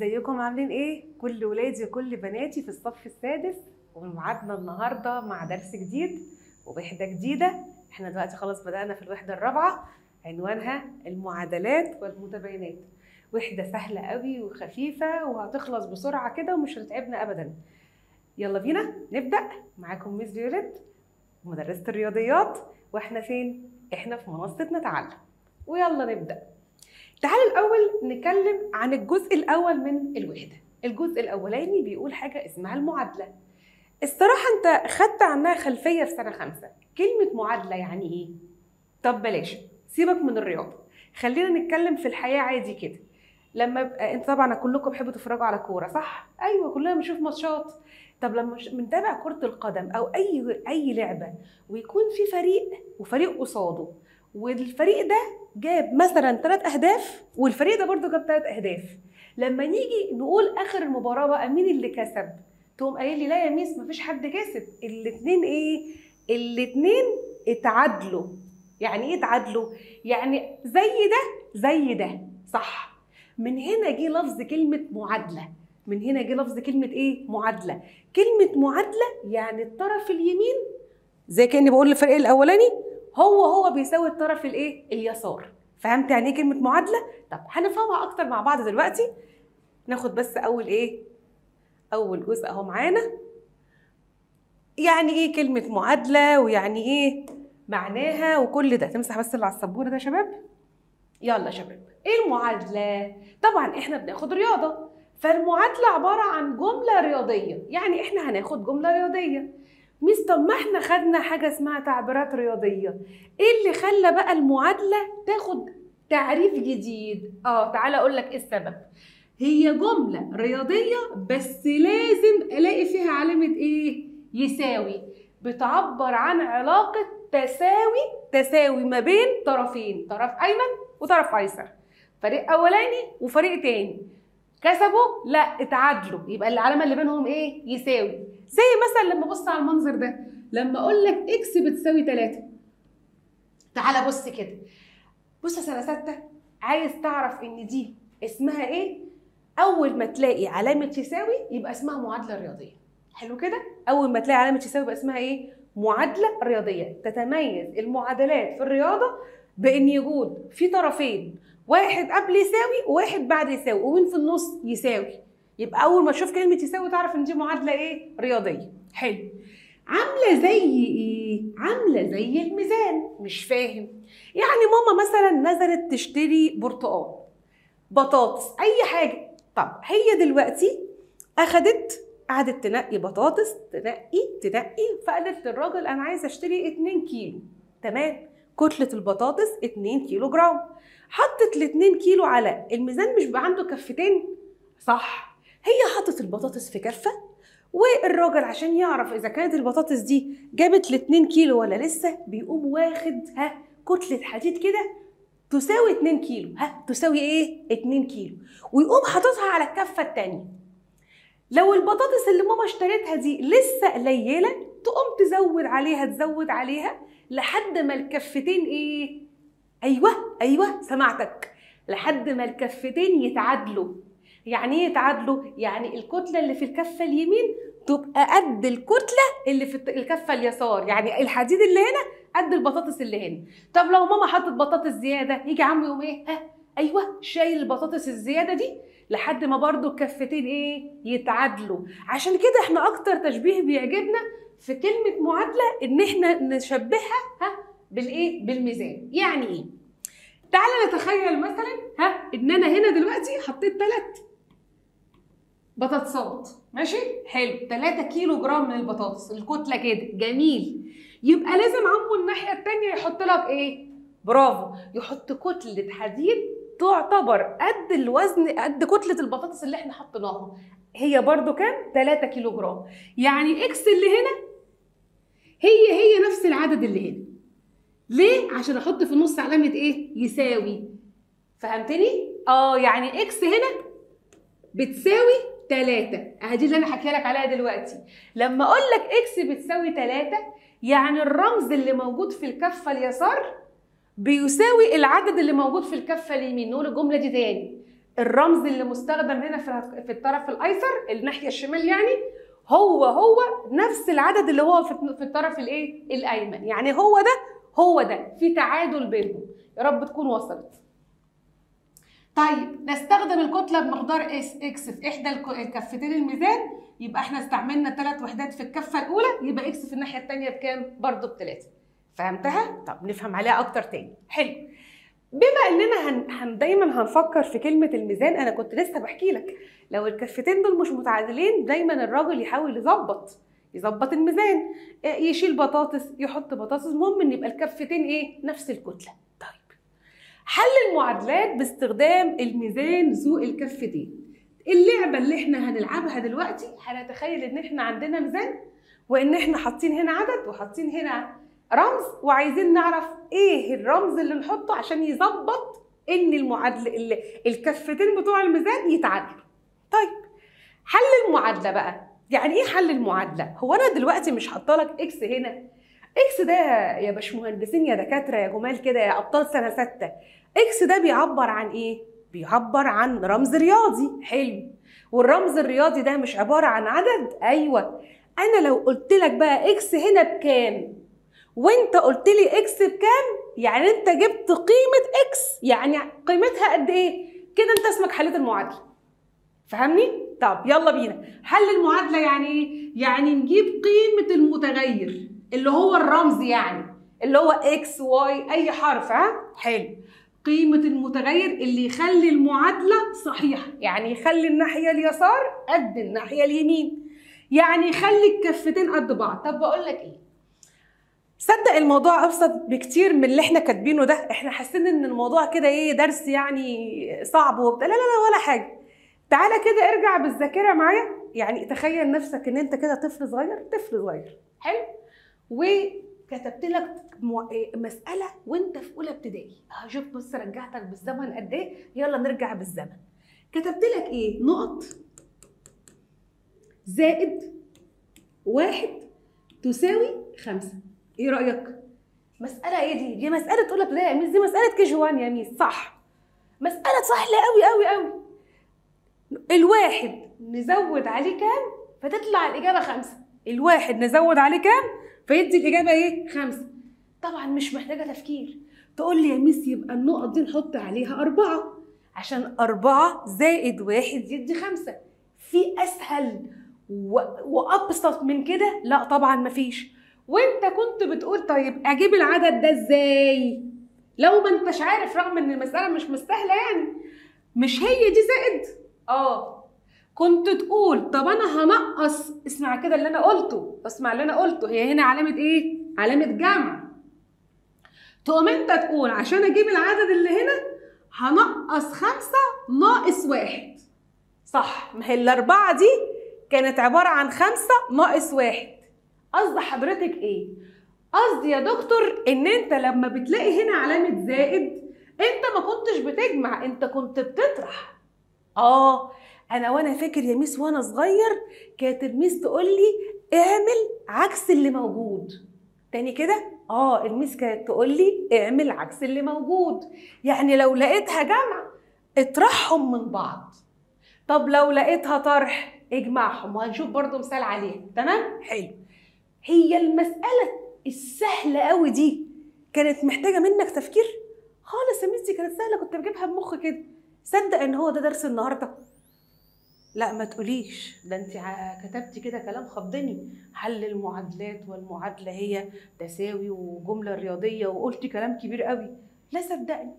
ازيكم؟ عاملين إيه؟ كل ولادي وكل بناتي في الصف السادس وميعادنا النهارده مع درس جديد ووحدة جديدة. إحنا دلوقتي خلاص بدأنا في الوحدة الرابعة عنوانها المعادلات والمتباينات. وحدة سهلة قوي وخفيفة وهتخلص بسرعة كده ومش هتتعبنا ابدا. يلا بينا نبدأ معاكم ميس فيوليت مدرسة الرياضيات وإحنا فين؟ إحنا في منصة نتعلم. ويلا نبدأ. تعالوا الأول نتكلم عن الجزء الأول من الوحدة. الجزء الأولاني بيقول حاجة اسمها المعادلة. الصراحة أنت خدت عنها خلفية في سنة خمسة. كلمة معادلة يعني إيه؟ طب بلاش سيبك من الرياضة. خلينا نتكلم في الحياة عادي كده. لما يبقى أنت طبعا كلكم بتحبوا تتفرجوا على كورة صح؟ أيوه كلنا بنشوف ماتشات. طب لما بنتابع كرة القدم أو اي أي لعبة ويكون في فريق وفريق قصاده والفريق ده جاب مثلا ثلاث أهداف والفريق ده برضه جاب ثلاث أهداف. لما نيجي نقول آخر المباراة بقى مين اللي كسب؟ تقوم قايل لي لا يا ميس مفيش حد كسب. الاثنين إيه؟ الاثنين اتعادلوا. يعني إيه اتعادلوا؟ يعني زي ده زي ده. صح. من هنا جه لفظ كلمة معادلة. من هنا جه لفظ كلمة إيه؟ معادلة. كلمة معادلة يعني الطرف اليمين زي كأني بقول للفريق الأولاني هو هو بيساوي الطرف الايه؟ اليسار. فهمت يعني إيه كلمة معادلة؟ طب هنفهمها أكتر مع بعض دلوقتي. ناخد بس أول إيه؟ أول جزء أهو معانا. يعني إيه كلمة معادلة ويعني إيه معناها وكل ده؟ تمسح بس اللي على السبورة ده يا شباب. يلا يا شباب. إيه المعادلة؟ طبعا إحنا بناخد رياضة. فالمعادلة عبارة عن جملة رياضية. يعني إحنا هناخد جملة رياضية. ميس طب ما إحنا خدنا حاجة اسمها تعبيرات رياضية. إيه اللي خلى بقى المعادلة تاخد تعريف جديد؟ آه تعالى أقول لك إيه السبب. هي جملة رياضية بس لازم الاقي فيها علامة إيه؟ يساوي. بتعبر عن علاقة تساوي تساوي ما بين طرفين طرف أيمن وطرف أيسر. فريق أولاني وفريق تاني. كسبوا؟ لا اتعادلوا. يبقى العلامة اللي بينهم إيه؟ يساوي. زي مثلا لما بص على المنظر ده لما أقول لك إكس بتساوي 3 تعالى بص كده. بص يا سنة ستة عايز تعرف إن دي اسمها إيه؟ أول ما تلاقي علامة يساوي يبقى اسمها معادلة رياضية. حلو كده؟ أول ما تلاقي علامة يساوي يبقى اسمها إيه؟ معادلة رياضية. تتميز المعادلات في الرياضة بإن يوجد في طرفين. واحد قبل يساوي وواحد بعد يساوي ومين في النص يساوي؟ يبقى أول ما تشوف كلمة يساوي تعرف إن دي معادلة إيه؟ رياضية. حلو. عاملة زي إيه؟ عاملة زي الميزان. مش فاهم. يعني ماما مثلا نزلت تشتري برتقال بطاطس أي حاجة. طب هي دلوقتي أخدت قعدت تنقي بطاطس تنقي تنقي فقالت للراجل أنا عايزه أشتري 2 كيلو. تمام. كتلة البطاطس 2 كيلو جرام حطت ال 2 كيلو على الميزان مش بقى عنده كفتين. صح. هي حطت البطاطس في كفة والراجل عشان يعرف إذا كانت البطاطس دي جابت ال 2 كيلو ولا لسه بيقوم واخد ها كتلة حديد كده تساوي 2 كيلو. ها تساوي إيه؟ 2 كيلو. ويقوم حاططها على الكفة الثانية لو البطاطس اللي ماما اشتريتها دي لسه قليله تقوم تزود عليها تزود عليها لحد ما الكفتين إيه؟ أيوه أيوه سمعتك. لحد ما الكفتين يتعادلوا. يعني إيه يتعادلوا؟ يعني الكتلة اللي في الكفة اليمين تبقى قد الكتلة اللي في الكفة اليسار. يعني الحديد اللي هنا قد البطاطس اللي هنا. طب لو ماما حطت بطاطس زيادة يجي عمو يقوم إيه؟ ها أيوه شايل البطاطس الزيادة دي لحد ما برضو الكفتين إيه؟ يتعادلوا. عشان كده إحنا أكتر تشبيه بيعجبنا في كلمة معادلة إن إحنا نشبهها ها بالإيه؟ بالميزان. يعني إيه؟ تعالى نتخيل مثلا ها إن أنا هنا دلوقتي حطيت ثلاث بطاطسات. ماشي؟ حلو. 3 كيلو جرام من البطاطس الكتلة كده. جميل. يبقى لازم عمو الناحية الثانية يحط لك إيه؟ برافو. يحط كتلة حديد تعتبر قد الوزن قد كتلة البطاطس اللي إحنا حطيناها. هي برضو كام؟ 3 كيلو جرام يعني x اللي هنا هي هي نفس العدد اللي هنا. ليه؟ عشان أحط في النص علامة إيه؟ يساوي. فهمتني؟ آه يعني x هنا بتساوي 3 أهي اللي أنا حكي لك عليها دلوقتي. لما أقول لك x بتساوي 3 يعني الرمز اللي موجود في الكفة اليسار بيساوي العدد اللي موجود في الكفة اليمين. نقول الجملة دي تاني. الرمز اللي مستخدم هنا في الطرف الأيسر الناحية الشمال يعني هو هو نفس العدد اللي هو في الطرف الايه؟ الأيمن. يعني هو ده هو ده. في تعادل بينهم. يا رب تكون وصلت. طيب نستخدم الكتلة بمقدار اس x في إحدى الك- الكفتين الميزان. يبقى إحنا استعملنا ثلاث وحدات في الكفة الأولى. يبقى x في الناحية الثانية بكام؟ برضه بثلاثه فهمتها؟ طب نفهم عليها أكتر تاني. حلو. بما اننا هن... هن دايما هنفكر في كلمة الميزان أنا كنت لسه بحكي لك. لو الكفتين دول مش متعادلين دايما الراجل يحاول يظبط يظبط الميزان. إيه، يشيل بطاطس يحط بطاطس. المهم إن يبقى الكفتين إيه؟ نفس الكتلة. طيب. حل المعادلات باستخدام الميزان ذو الكفتين. اللعبة اللي إحنا هنلعبها دلوقتي هنتخيل إن إحنا عندنا ميزان وإن إحنا حاطين هنا عدد وحاطين هنا رمز وعايزين نعرف إيه الرمز اللي نحطه عشان يظبط إن المعادله ال- الكفتين بتوع الميزان يتعادلوا. طيب حل المعادلة بقى. يعني إيه حل المعادلة؟ هو أنا دلوقتي مش حاطة لك x هنا؟ x ده يا باشمهندسين يا دكاترة يا جمال كده يا أبطال سنة ستة. x ده بيعبر عن إيه؟ بيعبر عن رمز رياضي. حلو. والرمز الرياضي ده مش عبارة عن عدد؟ أيوه. أنا لو قلت لك بقى x هنا بكام؟ وانت قلت لي x بكام؟ يعني انت جبت قيمة x يعني قيمتها قد إيه؟ كده انت اسمك حليت المعادلة. فهمني؟ طب يلا بينا. حل المعادلة يعني إيه؟ يعني نجيب قيمة المتغير اللي هو الرمز يعني اللي هو x y أي حرف ها؟ حلو. قيمة المتغير اللي يخلي المعادلة صحيحة. يعني يخلي الناحية اليسار قد الناحية اليمين. يعني يخلي الكفتين قد بعض. طب بقول لك إيه؟ صدق الموضوع أبسط بكتير من اللي إحنا كاتبينه ده. إحنا حاسين إن الموضوع كده إيه درس يعني صعب وبتاع. لا لا لا ولا حاجة. تعالى كده ارجع بالذاكرة معايا. يعني تخيل نفسك إن أنت كده طفل صغير طفل صغير. حلو؟ وكتبت لك مسألة وأنت في أولى ابتدائي. آه شوف بص رجعتك بالزمن قد إيه. يلا نرجع بالزمن. كتبت لك إيه؟ نقط زائد واحد تساوي خمسة. إيه رأيك؟ مسألة إيه دي؟ دي مسألة تقول لك لا يا miss دي مسألة KG 1 يا miss صح مسألة سهلة قوي قوي قوي الواحد نزود عليه كام فتطلع الإجابة خمسة الواحد نزود عليه كام فيدي الإجابة إيه؟ خمسة طبعا مش محتاجة تفكير تقول لي يا ميس يبقى النقط دي نحط عليها أربعة عشان أربعة زائد واحد يدي خمسة في أسهل. وأبسط من كده؟ لا طبعا مفيش وانت كنت بتقول طيب أجيب العدد ده إزاي؟ لو ما أنتش عارف رغم إن المسألة مش مستاهلة يعني مش هي دي زائد. آه. كنت تقول طب أنا هنقص اسمع كده اللي أنا قلته اسمع اللي أنا قلته هي هنا علامة إيه؟ علامة جمع. تقوم أنت تقول عشان أجيب العدد اللي هنا هنقص خمسة ناقص واحد. صح. ما هي الأربعة دي كانت عبارة عن خمسة ناقص واحد. قصد حضرتك إيه؟ قصدي يا دكتور ان انت لما بتلاقي هنا علامة زائد انت ما كنتش بتجمع انت كنت بتطرح. آه أنا وأنا فاكر يا ميس وأنا صغير كانت الميس تقول لي اعمل عكس اللي موجود. تاني كده؟ آه الميس كانت تقول لي اعمل عكس اللي موجود. يعني لو لقيتها جمع اطرحهم من بعض. طب لو لقيتها طرح اجمعهم وهنشوف برضو مثال عليها. تمام؟ حلو. هي المسألة السهلة قوي دي. كانت محتاجة منك تفكير خالص يا ميس دي كانت سهلة كنت بجيبها بمخ كده. صدق إن هو ده درس النهارده؟ لا ما تقوليش. ده أنت كتبتي كده كلام خضني. حل المعادلات والمعادلة هي تساوي وجملة رياضية وقلتي كلام كبير قوي لا صدقني.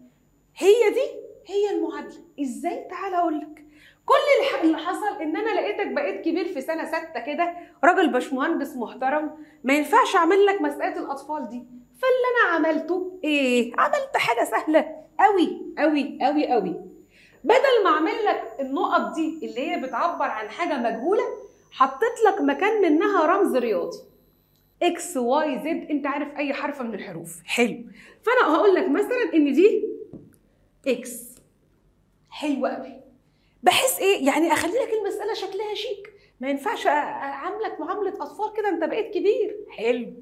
هي دي هي المعادلة. إزاي؟ تعالى أقول لك. كل اللي حصل إن أنا لقيتك بقيت كبير في سنة ستة كده راجل باشمهندس محترم ما ينفعش أعمل لك مسألة الأطفال دي. فاللي أنا عملته إيه؟ عملت حاجة سهلة قوي قوي قوي قوي بدل ما أعمل لك النقط دي اللي هي بتعبر عن حاجة مجهولة حطيت لك مكان منها رمز رياضي. إكس واي زد أنت عارف أي حرف من الحروف. حلو. فأنا هقول لك مثلا إن دي x حلو قوي بحيث إيه؟ يعني اخلي لك المسألة شكلها شيك. ما ينفعش أعاملك معاملة أطفال كده أنت بقيت كبير. حلو.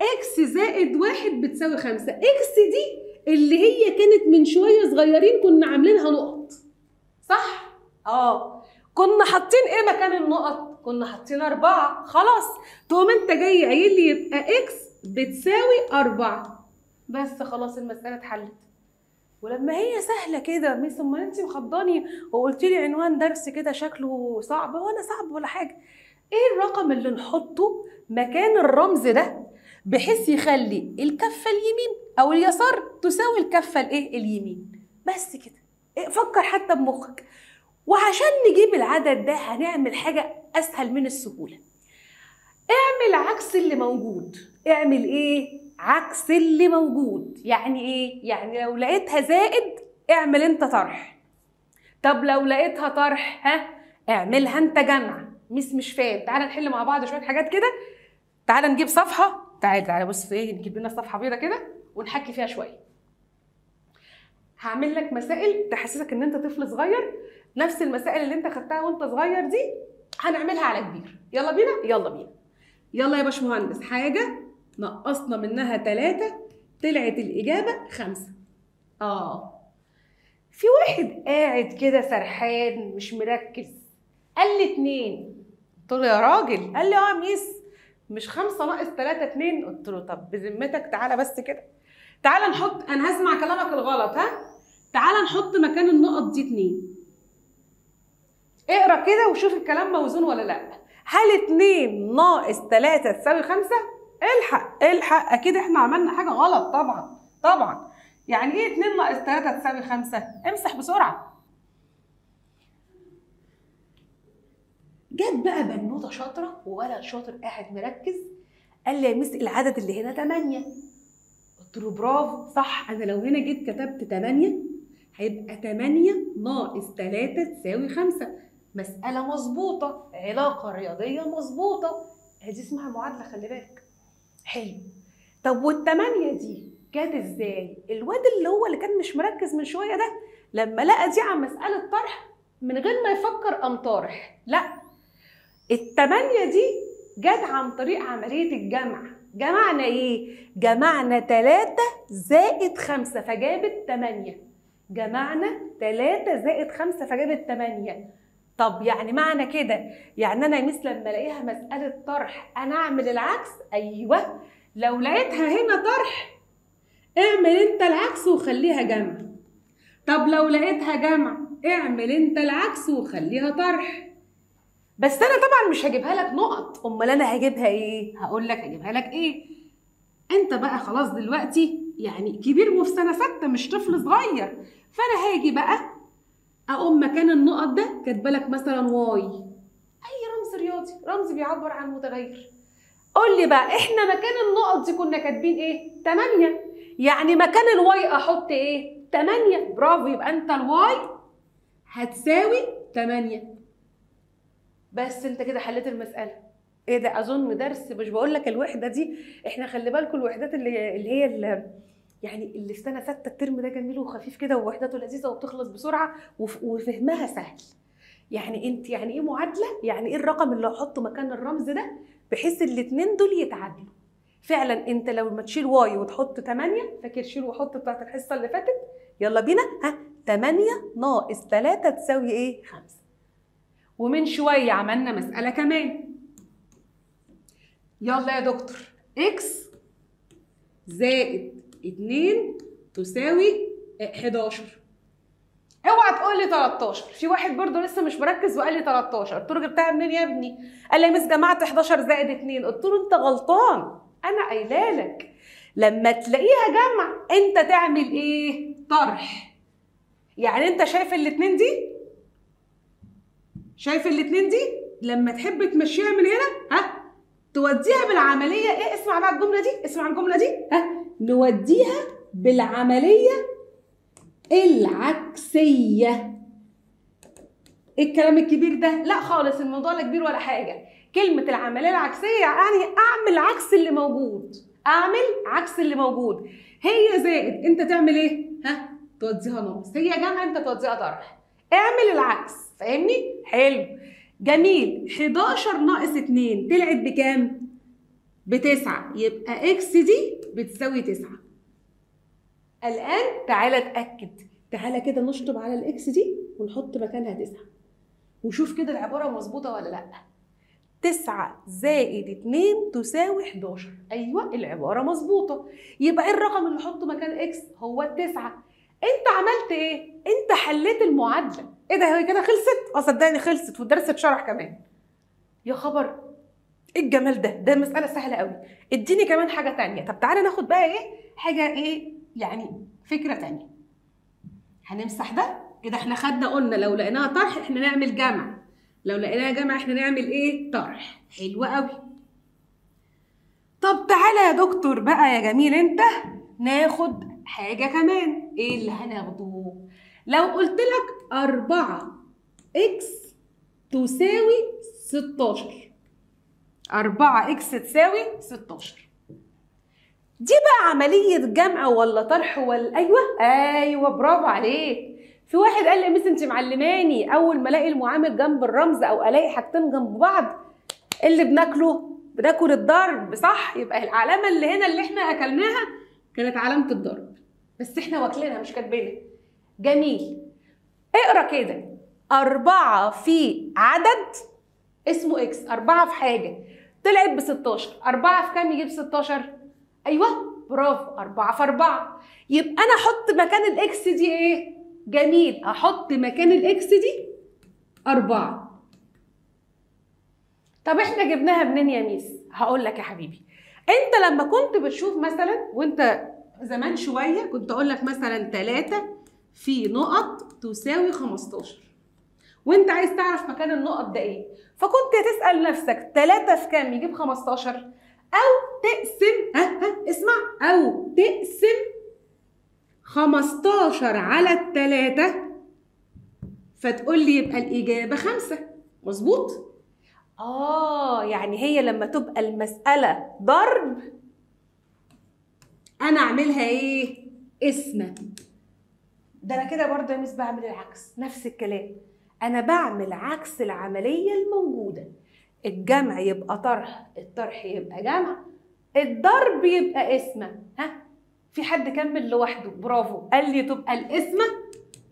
x زائد واحد بتساوي خمسة. x دي اللي هي كانت من شوية صغيرين كنا عاملينها نقط. صح؟ آه. كنا حاطين إيه مكان النقط؟ كنا حاطين أربعة. خلاص. تقوم أنت جاي قايل لي يبقى إكس بتساوي أربعة. بس خلاص المسألة اتحلت. ولما هي سهلة كده ميس أمال انت مخضاني؟ وقلت لي عنوان درس كده شكله صعب ولا صعب ولا حاجة. إيه الرقم اللي نحطه مكان الرمز ده بحيث يخلي الكفه اليمين أو اليسار تساوي الكفه الإيه؟ اليمين. بس كده. فكر حتى بمخك. وعشان نجيب العدد ده هنعمل حاجة أسهل من السهولة. اعمل عكس اللي موجود. اعمل إيه؟ عكس اللي موجود. يعني إيه؟ يعني لو لقيتها زائد اعمل أنت طرح. طب لو لقيتها طرح ها اعملها أنت جمع. مش مش فاهم. تعالى نحل مع بعض شوية حاجات كده. تعالى نجيب صفحة. تعالى تعالى بص إيه نجيب لنا صفحة بيضة كده ونحكي فيها شوية. هعمل لك مسائل تحسسك إن أنت طفل صغير. نفس المسائل اللي أنت خدتها وأنت صغير دي هنعملها على كبير. يلا بينا؟ يلا بينا. يلا يا باشمهندس حاجة؟ نقصنا منها ثلاثة طلعت الإجابة خمسة. آه. في واحد قاعد كده سرحان مش مركز قال لي اتنين. قلت له يا راجل. قال لي آه يا ميس مش خمسة ناقص تلاتة اتنين. قلت له طب بذمتك تعالى بس كده. تعالى نحط أنا هسمع كلامك الغلط ها؟ تعالى نحط مكان النقط دي اتنين. اقرأ كده وشوف الكلام موزون ولا لأ. هل اتنين ناقص تلاتة تساوي خمسة؟ الحق الحق. أكيد إحنا عملنا حاجة غلط. طبعا طبعا. يعني إيه 2 ناقص 3 تساوي 5 امسح بسرعة. جت بقى بنوتة شاطرة وولد شاطر قاعد مركز. قال لي يا مس العدد اللي هنا 8 قلت له برافو. صح أنا لو هنا جيت كتبت 8 هيبقى 8 ناقص 3 تساوي 5 مسألة مظبوطة علاقة رياضية مظبوطة. هذه اسمها معادلة خلي بالك. حلو. طب والتمانية دي جت إزاي؟ الواد اللي هو اللي كان مش مركز من شوية ده لما لقى دي عن مسألة طرح من غير ما يفكر قام طارح. لا التمانية دي جت عن طريق عملية الجمع. جمعنا إيه؟ جمعنا تلاتة زائد خمسة فجابت تمانية. جمعنا تلاتة زائد خمسة فجابت تمانية. طب يعني معنى كده؟ يعني أنا مثل لما ألاقيها مسألة طرح أنا أعمل العكس؟ أيوه. لو لقيتها هنا طرح اعمل أنت العكس وخليها جمع. طب لو لقيتها جمع اعمل أنت العكس وخليها طرح. بس أنا طبعا مش هجيبها لك نقط. أمال أنا هجيبها إيه؟ هقول لك هجيبها لك إيه؟ أنت بقى خلاص دلوقتي يعني كبير وفي سنة ستة مش طفل صغير. فأنا هاجي بقى أقوم مكان النقط ده كاتبة لك مثلا واي. أي رمز رياضي رمز بيعبر عن متغير. قول لي بقى إحنا مكان النقط دي كنا كاتبين إيه؟ 8 يعني مكان ال y أحط إيه؟ 8 برافو يبقى أنت ال y هتساوي 8 بس أنت كده حليت المسألة. إيه ده؟ أظن درس مش بقول لك الوحدة دي. إحنا خلي بالكم الوحدات اللي اللي هي اللي يعني اللي في سنة ستة الترم ده جميل وخفيف كده ووحدته لذيذة وبتخلص بسرعة وفهمها سهل. يعني انت يعني إيه معادلة؟ يعني إيه الرقم اللي احطه مكان الرمز ده بحيث الاثنين دول يتعادلوا؟ فعلا انت لما تشيل y وتحط 8 فاكر شيل وحط بتاعت الحصة اللي فاتت؟ يلا بينا. ها 8 ناقص 3 تساوي إيه؟ 5 ومن شوية عملنا مسألة كمان. يلا يا دكتور. x زائد 2 تساوي 11 اوعى تقول لي 13 في واحد برضه لسه مش مركز وقال لي 13 قلت له جبتها منين يا ابني؟ قال لي يا مس جمعت 11 زائد 2 قلت له انت غلطان. أنا قايلة لك. لما تلاقيها جمع انت تعمل إيه؟ طرح. يعني انت شايف الاثنين دي؟ شايف الاثنين دي؟ لما تحب تمشيها من هنا ها؟ توديها بالعملية. إيه اسمع بقى الجملة دي اسمع الجملة دي. ها نوديها بالعملية العكسية. إيه الكلام الكبير ده؟ لا خالص الموضوع لا كبير ولا حاجة. كلمة العملية العكسية يعني أعمل عكس اللي موجود. أعمل عكس اللي موجود. هي زائد أنت تعمل إيه؟ ها توديها ناقص. هي جمع أنت توديها طرح. اعمل العكس فاهمني؟ حلو. جميل. 11 ناقص 2 طلعت بكام؟ بتسعة. يبقى x دي بتساوي تسعة. الآن تعالى اتأكد. تعالى كده نشطب على ال x دي ونحط مكانها تسعة. وشوف كده العبارة مظبوطة ولا لأ. تسعة زائد اتنين تساوي 11 أيوة العبارة مظبوطة. يبقى إيه الرقم اللي احطه مكان x هو التسعة انت عملت إيه؟ انت حليت المعادلة. إيه ده هي كده خلصت؟ آه صدقني خلصت والدرس اتشرح كمان. يا خبر إيه الجمال ده؟ ده مسألة سهلة قوي. اديني كمان حاجة تانية. طب تعالى ناخد بقى إيه؟ حاجة إيه؟ يعني فكرة تانية. هنمسح ده؟ كده إحنا خدنا قلنا لو لقيناها طرح إحنا نعمل جمع. لو لقيناها جمع إحنا نعمل إيه؟ طرح. حلو قوي. طب تعالى يا دكتور بقى يا جميل انت ناخد حاجة كمان. إيه اللي هناخده؟ لو قلت لك أربعة x تساوي ستاشر. أربعة x تساوي ستاشر. دي بقى عملية جمع ولا طرح ولا أيوة؟ أيوة برافو عليك. في واحد قال لي miss أنت معلماني. أول ما ألاقي المعامل جنب الرمز أو ألاقي حاجتين جنب بعض اللي بناكله؟ بناكل الضرب صح؟ يبقى العلامة اللي هنا اللي إحنا أكلناها كانت علامه الضرب. بس إحنا واكلينها مش كاتبينها. جميل. اقرأ كده. أربعة في عدد اسمه x. أربعة في حاجة. طلعت ب 16 أربعة في كام يجيب 16 أيوه. برافو. أربعة في أربعة. يبقى أنا أحط مكان ال x دي إيه؟ جميل. أحط مكان ال x دي أربعة. طب إحنا جبناها منين يا miss؟ هقول لك يا حبيبي. أنت لما كنت بتشوف مثلا وأنت زمان شوية كنت أقول لك مثلا 3 في نقط تساوي 15 وانت عايز تعرف مكان النقط ده إيه. فكنت تسأل نفسك 3 في كام؟ يجيب 15 أو تقسم ها ها اسمع. أو تقسم 15 على التلاتة فتقول لي يبقى الإجابة خمسة. مظبوط؟ آه يعني هي لما تبقى المسألة ضرب أنا أعملها إيه؟ اسمة ده أنا كده برضه يا مس بعمل العكس نفس الكلام. أنا بعمل عكس العملية الموجودة. الجمع يبقى طرح الطرح يبقى جمع الضرب يبقى اسمة ها؟ في حد كمل لوحده برافو. قال لي تبقى الاسمة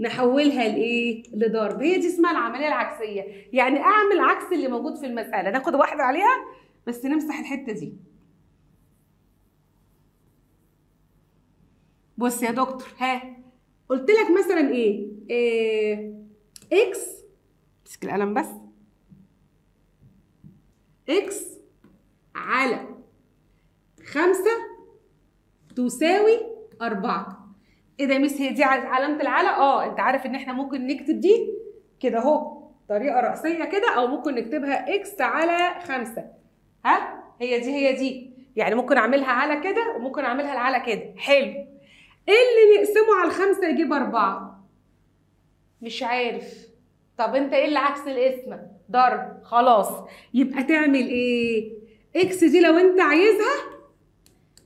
نحولها لإيه؟ لضرب. هي دي اسمها العملية العكسية. يعني أعمل عكس اللي موجود في المسألة. ناخد واحدة عليها بس نمسح الحتة دي. بص يا دكتور ها. قلت لك مثلا إيه, إيه؟ x. امسك القلم بس. x على خمسة تساوي أربعة. إيه ده يا ميس هي دي علامة العلى؟ آه انت عارف ان إحنا ممكن نكتب دي كده اهو طريقة رأسية كده أو ممكن نكتبها إكس على خمسة ها؟ هي دي هي دي يعني ممكن اعملها على كده وممكن اعملها على كده حلو إيه اللي نقسمه على الخمسة يجيب أربعة؟ مش عارف طب انت إيه اللي عكس القسمة؟ ضرب خلاص يبقى تعمل إيه؟ x دي لو انت عايزها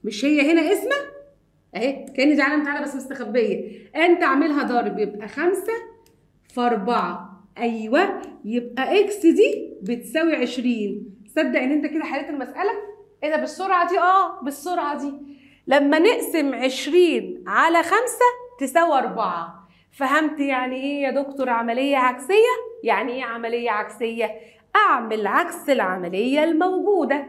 مش هي هنا قسمة اهي كان دي علامة على بس مستخبية. انت اعملها ضرب يبقى خمسة في أربعة. أيوة يبقى x دي بتساوي عشرين. صدق إن أنت كده حليت المسألة؟ إيه ده بالسرعة دي؟ آه بالسرعة دي. لما نقسم عشرين على خمسة تساوي أربعة. فهمت يعني إيه يا دكتور؟ عملية عكسية؟ يعني إيه عملية عكسية؟ أعمل عكس العملية الموجودة.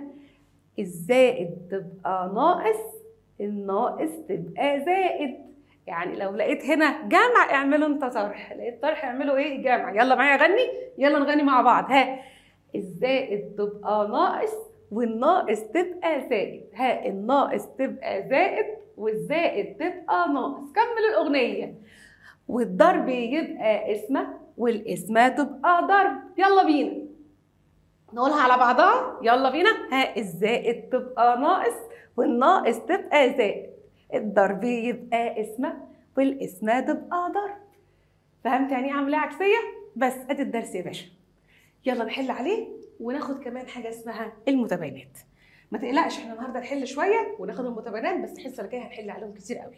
الزائد تبقى ناقص الناقص تبقى زائد. يعني لو لقيت هنا جمع اعملوا انت طرح. لقيت طرح اعملوا إيه؟ جمع. يلا معايا غني؟ يلا نغني مع بعض. ها. الزائد تبقى ناقص والناقص تبقى زائد. ها الناقص تبقى زائد والزائد تبقى ناقص. كمل الأغنية. والضرب يبقى اسمة والاسمة تبقى ضرب. يلا بينا. نقولها على بعضها. يلا بينا. ها الزائد تبقى ناقص والناقص تبقى زائد الضرب يبقى اسمة والاسمة تبقى ضرب. فهمت يعني إيه عملية عكسية؟ بس أدي الدرس يا باشا. يلا نحل عليه وناخد كمان حاجة اسمها المتباينات. ما تقلقش إحنا النهارده نحل شوية وناخد المتباينات بس الحصة اللي جاية هنحل عليهم كتير قوي.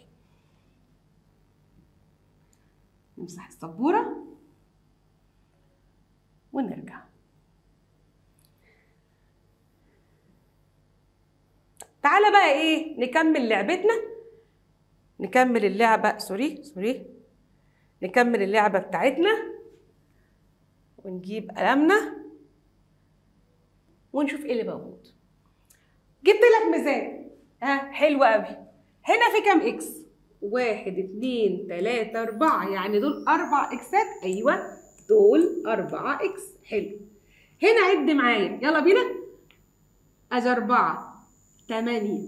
نمسح السبورة ونرجع. تعالى بقى إيه نكمل لعبتنا. نكمل اللعبة sorry sorry. نكمل اللعبة بتاعتنا. ونجيب قلمنا. ونشوف إيه اللي موجود. جبت لك ميزان. ها حلو قوي. هنا في كام x واحد اتنين تلاتة اربعة. يعني دول أربع x ات أيوه دول أربعة x حلو. هنا عد معايا. يلا بينا. ادي أربعة. 8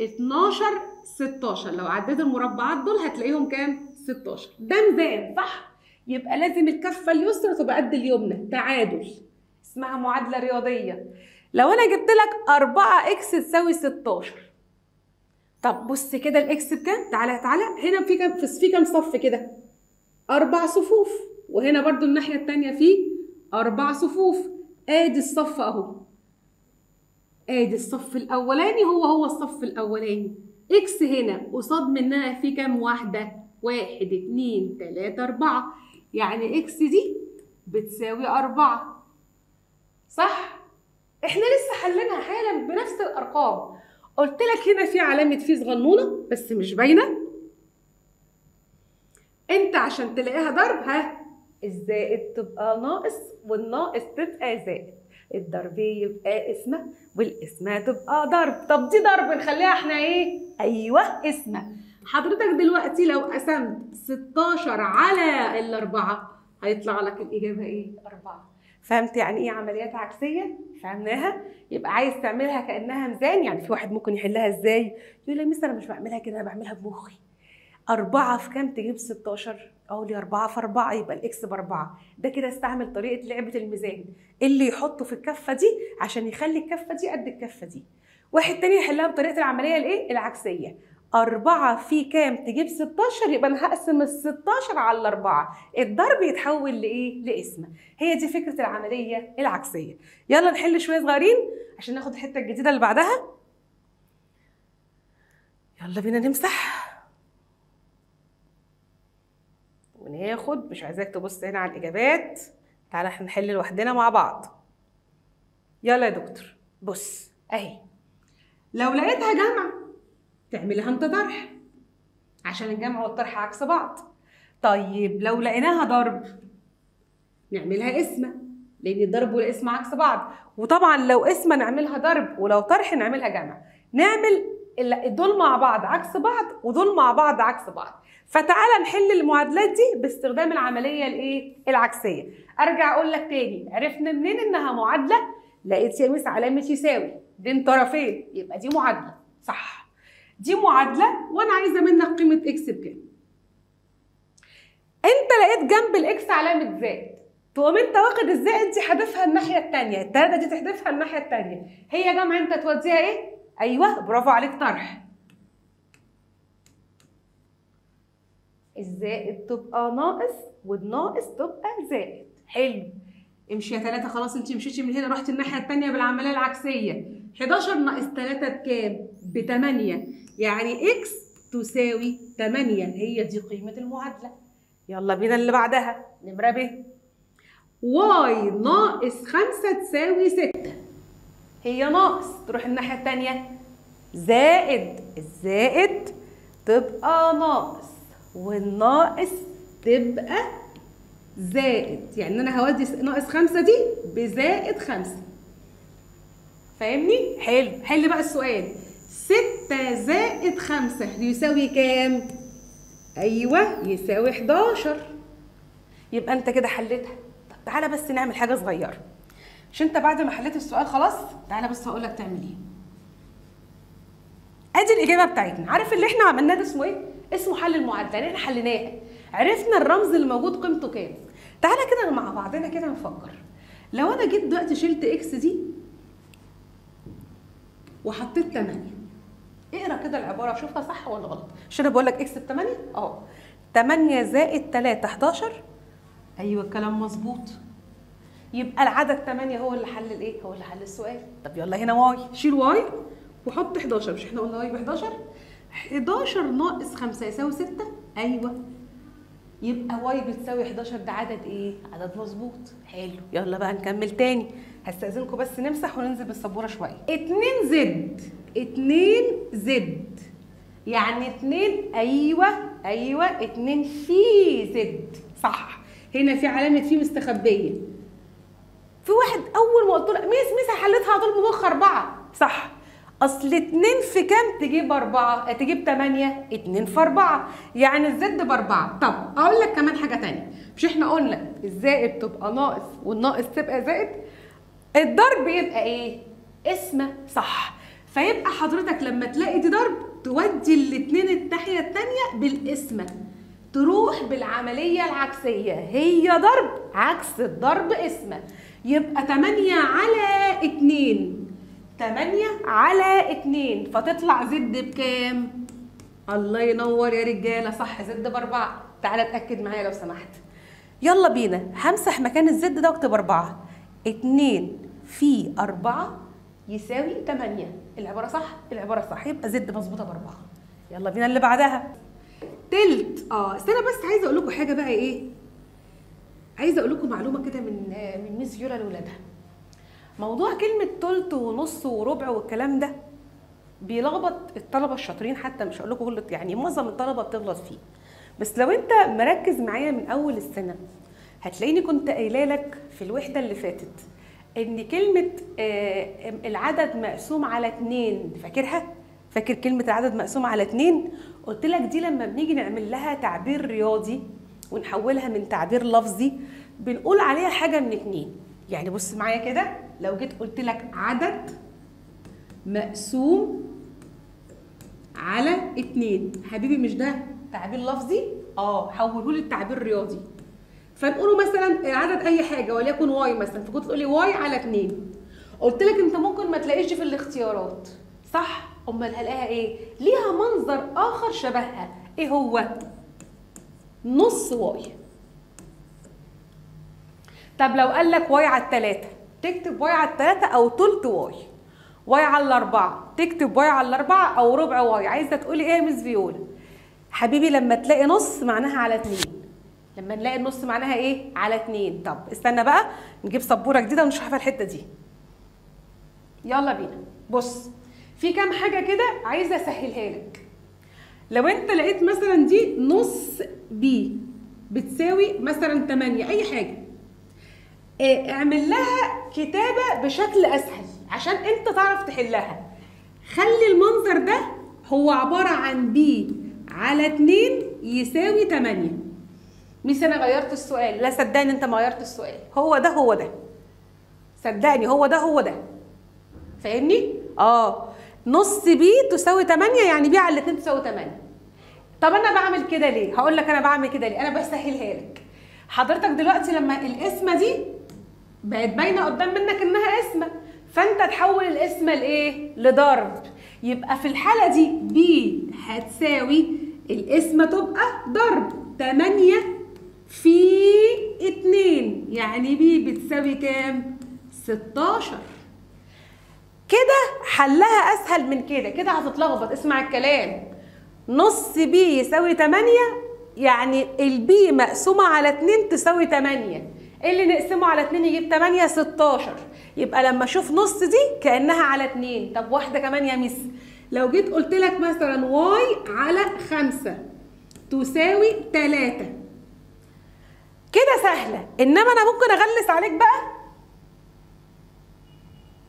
12 16 لو عديت المربعات دول هتلاقيهم كام؟ 16 ده ميزان صح؟ يبقى لازم الكفه اليسرى تبقى قد اليمنى. تعادل. اسمها معادلة رياضية. لو أنا جبت لك 4 x تساوي 16 طب بص كده ال x بكام؟ تعالى تعالى. هنا في كام؟ في كام صف كده؟ أربع صفوف. وهنا برضو الناحية الثانية في أربع صفوف. آدي الصف أهو. آدي الصف الأولاني هو هو الصف الأولاني. x هنا قصاد منها في كام واحدة؟ واحد اتنين تلاتة أربعة. يعني x دي بتساوي أربعة. صح؟ إحنا لسه حلينها حالا بنفس الأرقام. قلت لك هنا في علامة في صغنونة بس مش باينة. انت عشان تلاقيها ضرب ها الزائد تبقى ناقص والناقص تبقى زائد. الضرب يبقى اسمه والاسمه تبقى ضرب طب دي ضرب نخليها إحنا إيه أيوه اسمه حضرتك دلوقتي لو قسمت 16 على الأربعة هيطلع لك الإجابة إيه؟ أربعة فهمت يعني إيه عمليات عكسية؟ فهمناها؟ يبقى عايز تعملها كأنها ميزان يعني في واحد ممكن يحلها إزاي؟ يقول لي أنا مش بعملها كده أنا بعملها بمخي أربعة في كام تجيب 16 أقول لي أربعة في أربعة يبقى الإكس بأربعة. ده كده استعمل طريقة لعبة الميزان. اللي يحطه في الكفة دي عشان يخلي الكفة دي قد الكفة دي. واحد تاني يحلها بطريقة العملية الإيه؟ العكسية. أربعة في كام؟ تجيب 16 يبقى أنا هقسم ال 16 على الأربعة. الضرب يتحول لإيه؟ لاسم. هي دي فكرة العملية العكسية. يلا نحل شوية صغيرين عشان ناخد الحتة الجديدة اللي بعدها. يلا بينا نمسح. وناخد مش عايزاك تبص هنا على الإجابات. تعالى إحنا نحل لوحدنا مع بعض. يلا يا دكتور بص أهي. لو لقيتها جمع تعملها انت طرح عشان الجمع والطرح عكس بعض. طيب لو لقيناها ضرب نعملها اسمة لأن الضرب والاسم عكس بعض. وطبعا لو اسمة نعملها ضرب ولو طرح نعملها جمع نعمل دول مع بعض عكس بعض ودول مع بعض عكس بعض. فتعالى نحل المعادلات دي باستخدام العملية الإيه؟ العكسية. أرجع أقول لك تاني عرفنا منين إنها معادلة؟ لقيت يا مس علامة يساوي. بين طرفين يبقى دي معادلة. صح. دي معادلة وأنا عايزة منك قيمة x بكام أنت لقيت جنب ال x علامة زائد تقوم أنت واخد الزائد دي حذفها الناحية التانية. التلاتة دي تحذفها الناحية التانية. هي جمع أنت توديها إيه؟ أيوه برافو عليك طرح. الزائد تبقى ناقص والناقص تبقى زائد. حلو. امشي يا ثلاثة خلاص انت مشيتي من هنا رحت الناحية التانية بالعملية العكسية. 11 ناقص 3 بكام؟ ب 8 يعني x تساوي 8 هي دي قيمة المعادلة. يلا بينا اللي بعدها. نمرة ب. y ناقص 5 تساوي 6 هي ناقص. تروح الناحية التانية. زائد. الزائد تبقى ناقص. والناقص تبقى زائد. يعني أنا هودي ناقص خمسة دي بزائد خمسة. فاهمني؟ حلو. حل بقى السؤال. ستة زائد خمسة يساوي كام؟ أيوة يساوي 11 يبقى أنت كده حلتها طب تعالى بس نعمل حاجة صغيرة. مش أنت بعد ما حليت السؤال خلاص تعالى بس هقول لك تعمل إيه. أدي الإجابة بتاعتنا. عارف اللي إحنا عملناه ده اسمه إيه؟ اسمه حل المعادله يعني إحنا حليناها عرفنا الرمز اللي موجود قيمته كام. تعالى كده مع بعضنا كده نفكر. لو أنا جيت دلوقتي شلت x دي وحطيت 8 اقرأ كده العبارة شوفها صح ولا غلط. مش أنا بقول لك x ب 8 اهو 8 زائد 3 11 أيوه الكلام مظبوط. يبقى العدد 8 هو اللي حل الإيه؟ هو اللي حل السؤال. طب يلا هنا y. شيل y وحط 11 مش إحنا قلنا y ب 11 11 ناقص 5 يساوي 6 أيوه. يبقى Y بتساوي 11 ده عدد إيه؟ عدد مظبوط. حلو. يلا بقى نكمل تاني. هستأذنكم بس نمسح وننزل بالسبورة شوية. 2 زد. 2 زد. يعني 2 أيوه أيوه اتنين في Z. صح. هنا في علامة في مستخبية. في واحد أول ما قلت له miss miss حلتها على طول أربعة. صح. أصل اتنين في كام؟ تجيب أربعة تجيب تمانية اتنين في أربعة. يعني الزد بأربعة. طب أقول لك كمان حاجة تانية. مش إحنا قلنا الزائد تبقى ناقص والناقص تبقى زائد؟ الضرب يبقى إيه؟ اسمه صح. فيبقى حضرتك لما تلاقي دي ضرب تودي الاتنين الناحية التانية بالقسمه تروح بالعملية العكسية. هي ضرب عكس الضرب اسمه يبقى 8 على 2 8 على 2 فتطلع زد بكام؟ الله ينور يا رجالة. صح زد بأربعة. تعالى اتأكد معايا لو سمحت. يلا بينا. همسح مكان الزد ده واكتب أربعة. 2 في 4 يساوي 8 العبارة صح؟ العبارة صح. يبقى زد مظبوطة بأربعة. يلا بينا اللي بعدها. تلت. آه استنى بس عايزة أقول لكم حاجة بقى إيه؟ عايزة أقول لكم معلومة كده من من ميس يولا لاولادها موضوع كلمة تلت ونص وربع والكلام ده بيلخبط الطلبة الشاطرين حتى مش هقول لكم كل يعني معظم الطلبة بتغلط فيه. بس لو انت مركز معايا من أول السنة هتلاقيني كنت قايلة لك في الوحدة اللي فاتت إن كلمة آه العدد مقسوم على اتنين. فاكرها؟ فاكر كلمة العدد مقسوم على اتنين؟ قلت لك دي لما بنيجي نعمل لها تعبير رياضي ونحولها من تعبير لفظي بنقول عليها حاجة من اتنين. يعني بص معايا كده؟ لو جيت قلت لك عدد مقسوم على اتنين. حبيبي مش ده تعبير لفظي؟ آه حوله التعبير رياضي فنقوله مثلا العدد أي حاجة وليكن Y مثلا. فكنت تقولي Y على اتنين. قلت لك أنت ممكن ما تلاقيش في الاختيارات. صح؟ أمال هلاقيها إيه؟ ليها منظر آخر شبهها. إيه هو؟ نص Y. طب لو قال لك Y على التلاتة تكتب Y على التلاتة أو تلت Y. Y على الأربعة. تكتب Y على الأربعة أو ربع Y. عايزة تقولي إيه يا miss فيولا؟ حبيبي لما تلاقي نص معناها على اتنين. لما نلاقي النص معناها إيه؟ على اتنين. طب استنى بقى نجيب سبورة جديدة ونشرحها الحتة دي. يلا بينا. بص في كام حاجة كده عايزة أسهلها لك. لو أنت لقيت مثلا دي نص بي بتساوي مثلا 8 أي حاجة. آه اعمل لها كتابة بشكل أسهل عشان أنت تعرف تحلها. خلي المنظر ده هو عبارة عن بي على 2 يساوي 8 ميس أنا غيرت السؤال. لا صدقني أنت ما غيرت السؤال. هو ده هو ده. صدقني هو ده هو ده. فاهمني؟ آه. نص B تساوي 8 يعني B على الاثنين تساوي 8 طب أنا بعمل كده ليه؟ هقول لك أنا بعمل كده ليه. أنا بسهلها لك. حضرتك دلوقتي لما القسمة دي بقت باينة قدام منك إنها قسمه فأنت تحول القسمه لإيه؟ لضرب. يبقى في الحالة دي B هتساوي القسمه تبقى ضرب. 8 في 2 يعني B بتساوي كام؟ 16 كده حلها أسهل من كده. كده هتتلخبط. اسمع الكلام. نص B يساوي 8 يعني ال B مقسومة على 2 تساوي 8 اللي نقسمه على 2 يجيب 8 16 يبقى لما أشوف نص دي كأنها على 2 طب واحدة كمان يا miss. لو جيت قلت لك مثلا Y على 5 تساوي 3 كده سهلة. إنما أنا ممكن أغلس عليك بقى.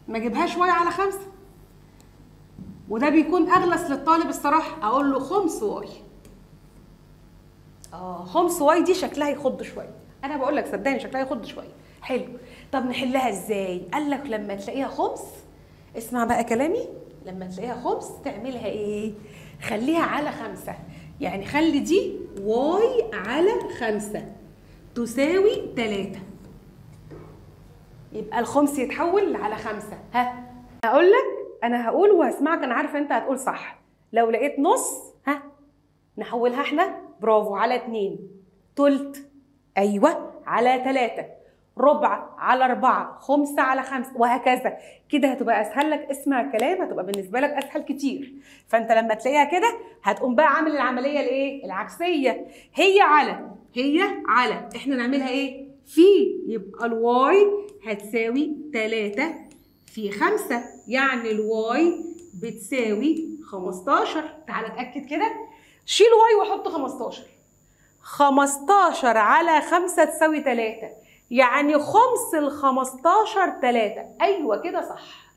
ما أجيبهاش Y على 5 وده بيكون أغلس للطالب الصراحة. أقول له خمس Y. آه خمس Y دي شكلها يخض شوية. أنا بقول لك صدقني شكلها يخض شوية. حلو. طب نحلها إزاي؟ قال لك لما تلاقيها خمس اسمع بقى كلامي. لما تلاقيها خمس تعملها إيه؟ خليها على خمسة. يعني خلي دي واي على خمسة. تساوي تلاتة. يبقى الخمس يتحول على خمسة. ها؟ هقول لك أنا هقول وهسمعك. أنا عارفة أنت هتقول صح. لو لقيت نص ها؟ نحولها إحنا. برافو على اتنين. تلت. أيوه على تلاتة. ربع على أربعة خمسة على خمسة وهكذا. كده هتبقى أسهل لك اسمع الكلام هتبقى بالنسبة لك أسهل كتير. فأنت لما تلاقيها كده هتقوم بقى عامل العملية الإيه؟ العكسية. هي على هي على. إحنا نعملها إيه؟ في يبقى ال Y هتساوي تلاتة في خمسة. يعني ال Y بتساوي 15 تعالى أتأكد كده. شيل Y وحط 15 15 على 5 تساوي 3 يعني خمس ال 15 3 أيوه كده صح.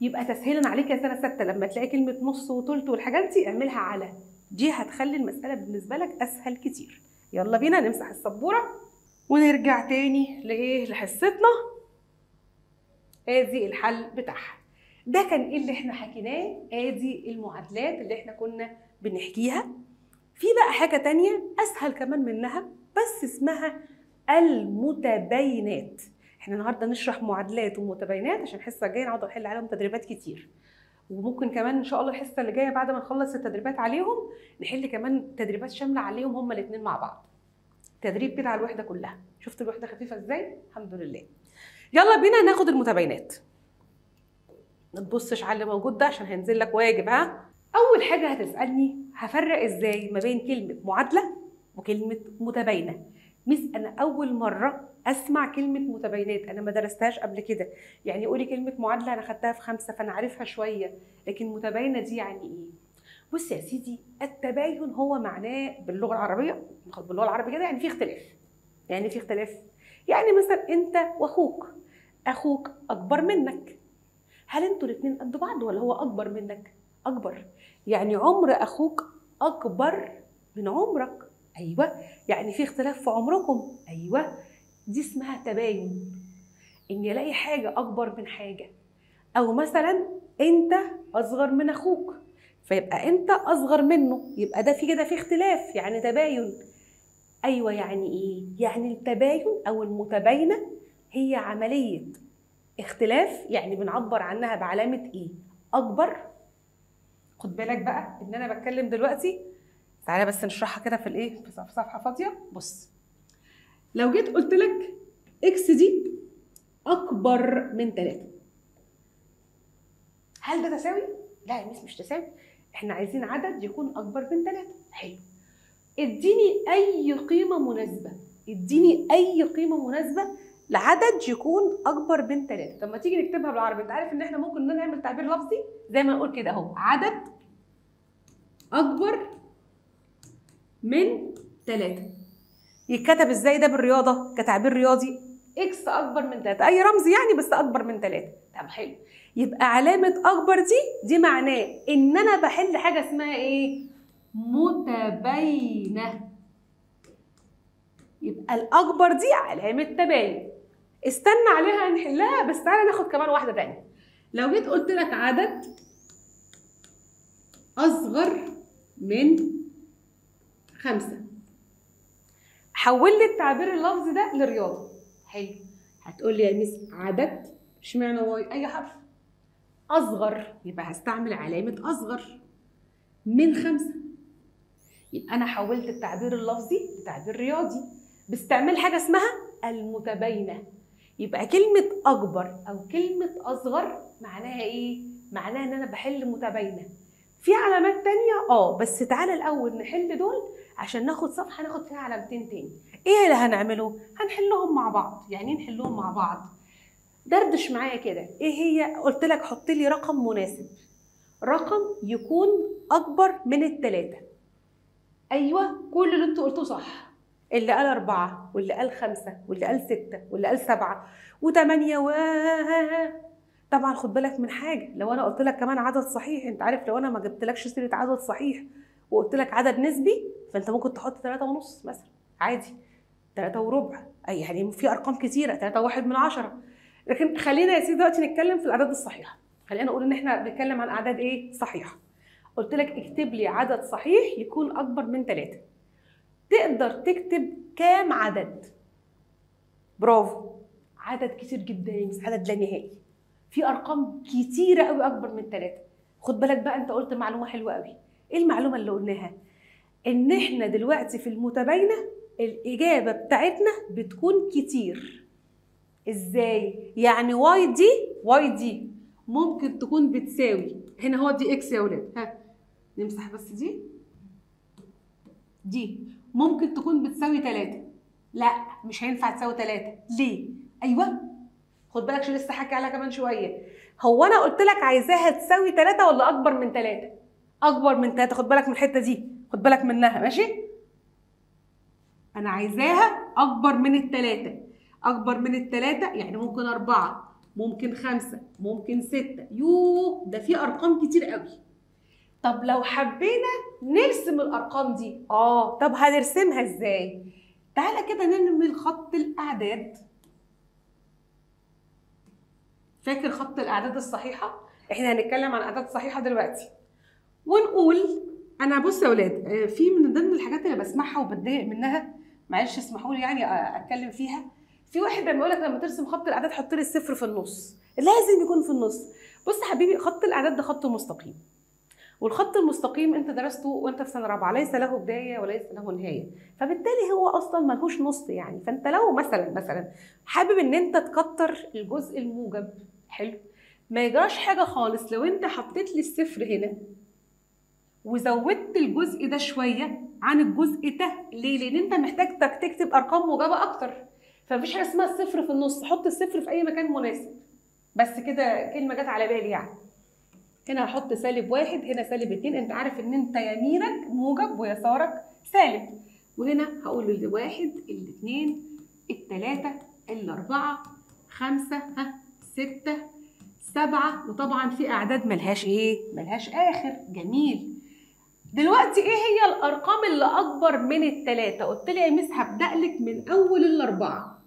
يبقى تسهيلا عليك يا سنة ستة. لما تلاقي كلمة نص وتلت والحاجات دي اعملها على. دي هتخلي المسألة بالنسبة لك أسهل كتير. يلا بينا نمسح السبورة ونرجع تاني لإيه؟ لحصتنا. آدي الحل بتاعها. ده كان إيه اللي إحنا حكيناه. آدي المعادلات اللي إحنا كنا بنحكيها. في بقى حاجة تانية أسهل كمان منها بس اسمها المتباينات. إحنا النهارده نشرح معادلات ومتباينات عشان الحصه الجايه نقعد نحل عليهم تدريبات كتير. وممكن كمان إن شاء الله الحصة اللي جاية بعد ما نخلص التدريبات عليهم نحل كمان تدريبات شاملة عليهم هما الاثنين مع بعض. تدريب كده على الوحدة كلها. شفت الوحدة خفيفة إزاي؟ الحمد لله. يلا بينا ناخد المتباينات. ما تبصش على اللي موجود ده عشان هينزل لك واجب ها؟ أول حاجة هتسألني هفرق إزاي ما بين كلمة معادلة وكلمة متباينة؟ ميس أنا أول مرة أسمع كلمة متباينات. أنا ما درستهاش قبل كده. يعني قولي كلمة معادلة أنا خدتها في خمسة فأنا عارفها شوية. لكن متباينة دي يعني إيه؟ بص يا سيدي التباين هو معناه باللغة العربية. ناخد باللغة العربية كده يعني في اختلاف. يعني في اختلاف. يعني مثلا أنت وأخوك. أخوك أكبر منك. هل أنتوا الاثنين قد بعض ولا هو أكبر منك؟ أكبر. يعني عمر أخوك أكبر من عمرك. أيوه. يعني في اختلاف في عمركم. أيوه. دي اسمها تباين. اني الاقي حاجة أكبر من حاجة. أو مثلا أنت أصغر من أخوك. فيبقى أنت أصغر منه. يبقى ده في كده في اختلاف. يعني تباين. أيوه يعني إيه؟ يعني التباين أو المتباينة هي عملية اختلاف. يعني بنعبر عنها بعلامة إيه؟ أكبر خد بالك بقى ان أنا بتكلم دلوقتي. تعالى بس نشرحها كده في الايه في صفحة فاضية. بص لو جيت قلت لك إكس دي أكبر من 3 هل ده تساوي؟ لا يا ميس مش تساوي. إحنا عايزين عدد يكون أكبر من 3 حلو. اديني أي قيمة مناسبة. اديني أي قيمة مناسبة لعدد يكون أكبر من 3 طب ما تيجي نكتبها بالعربي. انت عارف ان إحنا ممكن نعمل تعبير لفظي زي ما نقول كده اهو. عدد أكبر من 3 يتكتب إزاي ده بالرياضة؟ كتعبير رياضي. إكس أكبر من 3 أي رمز يعني بس أكبر من 3 طب حلو. يبقى علامة أكبر دي دي معناه إن أنا بحل حاجة اسمها إيه؟ متباينة. يبقى الأكبر دي علامة تباين. استنى عليها نحلها بس تعالى ناخد كمان واحدة تانية. لو جيت قلت لك عدد أصغر من خمسة. حول لي التعبير اللفظي ده لرياضه حلو. هتقول لي يا ميس عدد اشمعنى واي؟ أي حرف. أصغر. يبقى هستعمل علامة أصغر. من خمسة. يبقى أنا حولت التعبير اللفظي لتعبير رياضي. باستعمال حاجة اسمها المتباينة. يبقى كلمة أكبر أو كلمة أصغر معناها إيه؟ معناها إن أنا بحل متباينة. في علامات تانية؟ آه بس تعالى الأول نحل دول عشان ناخد صفحة ناخد فيها علامتين تاني. إيه اللي هنعمله؟ هنحلهم مع بعض. يعني إيه نحلهم مع بعض؟ دردش معايا كده. إيه هي؟ قلت لك حط لي رقم مناسب. رقم يكون أكبر من التلاتة. أيوه كل اللي أنتوا قلتوه صح. اللي قال أربعة واللي قال خمسة واللي قال ستة واللي قال سبعة وثمانية و طبعا خد بالك من حاجة لو أنا قلت لك كمان عدد صحيح أنت عارف لو أنا ما جبتلكش سيرة عدد صحيح وقلت لك عدد نسبي فأنت ممكن تحط ثلاثة ونص مثلا عادي. ثلاثة وربع أي يعني في أرقام كتيرة ثلاثة واحد من عشرة. لكن خلينا يا سيدي دلوقتي نتكلم في الأعداد الصحيحة. خلينا نقول إن إحنا بنتكلم عن أعداد إيه؟ صحيحة. قلت لك اكتب لي عدد صحيح يكون أكبر من ثلاثة تقدر تكتب كام عدد؟ برافو. عدد كتير جدا عدد لا نهائي. في أرقام كتيرة قوي أكبر من ثلاثة خد بالك بقى أنت قلت معلومة حلوة قوي إيه المعلومة اللي قلناها؟ إن إحنا دلوقتي في المتباينة الإجابة بتاعتنا بتكون كتير. إزاي؟ يعني Y دي Y دي ممكن تكون بتساوي. هنا هو دي X يا ولاد. ها نمسح بس دي. دي ممكن تكون بتساوي 3 لا مش هينفع تساوي 3 ليه؟ أيوه خد بالك عشان لسه حكي عليها كمان شوية. هو أنا قلت لك عايزاها تساوي 3 ولا أكبر من 3 أكبر من 3 خد بالك من الحتة دي. خد بالك منها. ماشي؟ أنا عايزاها أكبر من التلاتة. أكبر من التلاتة يعني ممكن أربعة ممكن خمسة ممكن ستة. يوه ده في أرقام كتير قوي. طب لو حبينا نرسم الأرقام دي. آه طب هنرسمها إزاي؟ تعالى كده نعمل خط الأعداد. فاكر خط الأعداد الصحيحة؟ إحنا هنتكلم عن أعداد صحيحة دلوقتي. ونقول أنا بص يا أولاد آه، في من ضمن الحاجات اللي بسمعها وبتضايق منها معلش اسمحوا لي يعني آه، أتكلم فيها. في واحد لما يقول لك لما ترسم خط الأعداد حط لي الصفر في النص. لازم يكون في النص. بص يا حبيبي خط الأعداد ده خط مستقيم. والخط المستقيم أنت درسته وأنت في سنة رابعة ليس له بداية وليس له نهاية. فبالتالي هو أصلا ملهوش نص يعني. فأنت لو مثلا مثلا حابب إن أنت تكتر الجزء الموجب حلو. ما يجراش حاجة خالص لو انت حطيت لي الصفر هنا وزودت الجزء ده شوية عن الجزء ده ليه؟ لأن انت محتاج تك- تكتب أرقام موجبه أكتر. فمفيش حاجة اسمها الصفر في النص. حط الصفر في أي مكان مناسب. بس كده كلمة جت على بالي يعني. هنا هحط سالب واحد هنا سالب اتنين. انت عارف إن انت يمينك موجب ويسارك سالب. وهنا هقول الواحد الاتنين التلاتة الأربعة خمسة ها؟ ستة سبعة وطبعا في أعداد ملهاش إيه؟ ملهاش آخر. جميل. دلوقتي إيه هي الأرقام اللي أكبر من التلاتة؟ قلت لي يا ميس هبدأ لك من أول الأربعة.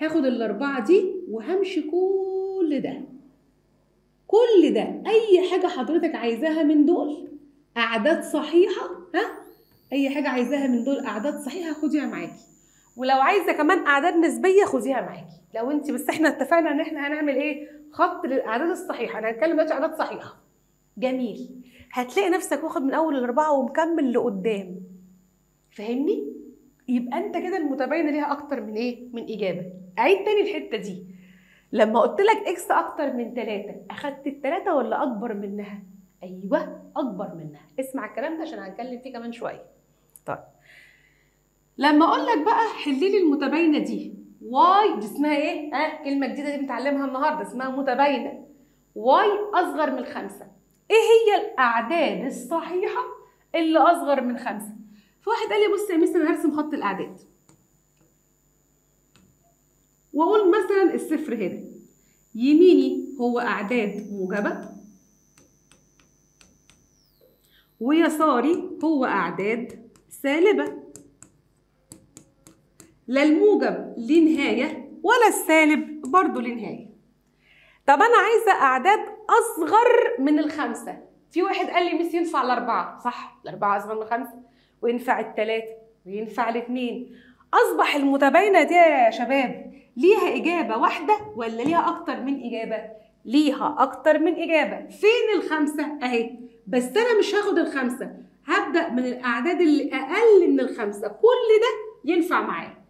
هاخد الأربعة دي وهمشي كل ده. كل ده أي حاجة حضرتك عايزاها من دول. أعداد صحيحة ها؟ أي حاجة عايزاها من دول أعداد صحيحة خديها معاكي. ولو عايزة كمان أعداد نسبية خديها معاكي. لو انت بس إحنا اتفقنا إن إحنا هنعمل إيه؟ خط للأعداد الصحيحة. أنا هنتكلم دلوقتي أعداد صحيحة. جميل. هتلاقي نفسك واخد من أول الأربعة ومكمل لقدام. فاهمني؟ يبقى أنت كده المتباينة ليها أكتر من إيه؟ من إجابة. عيد تاني الحتة دي. لما قلت لك إكس أكتر من 3 أخدت التلاتة ولا أكبر منها؟ أيوه أكبر منها. اسمع الكلام ده عشان هنتكلم فيه كمان شوية. طيب. لما أقول لك بقى حل لي المتباينة دي. Y دي اسمها إيه؟ ها؟ كلمة جديدة دي بنتعلمها النهارده اسمها متباينة. Y أصغر من خمسة. إيه هي الأعداد الصحيحة اللي أصغر من خمسة؟ فواحد قال لي بص يا miss أنا هرسم خط الأعداد. وأقول مثلا الصفر هنا. يميني هو أعداد موجبة. ويساري هو أعداد سالبة. لا الموجب ليه نهايه ولا السالب برضه ليه نهايه طب أنا عايزة أعداد أصغر من الخمسة. في واحد قال لي ميس ينفع الأربعة. صح الأربعة أصغر من الخمسه وينفع الثلاثه وينفع الاثنين أصبح المتباينة دي يا شباب ليها إجابة واحدة ولا ليها أكتر من إجابة؟ ليها أكتر من إجابة. فين الخمسة؟ أهي. بس أنا مش هاخد الخمسة. هبدأ من الأعداد اللي أقل من الخمسة. كل ده ينفع معايا.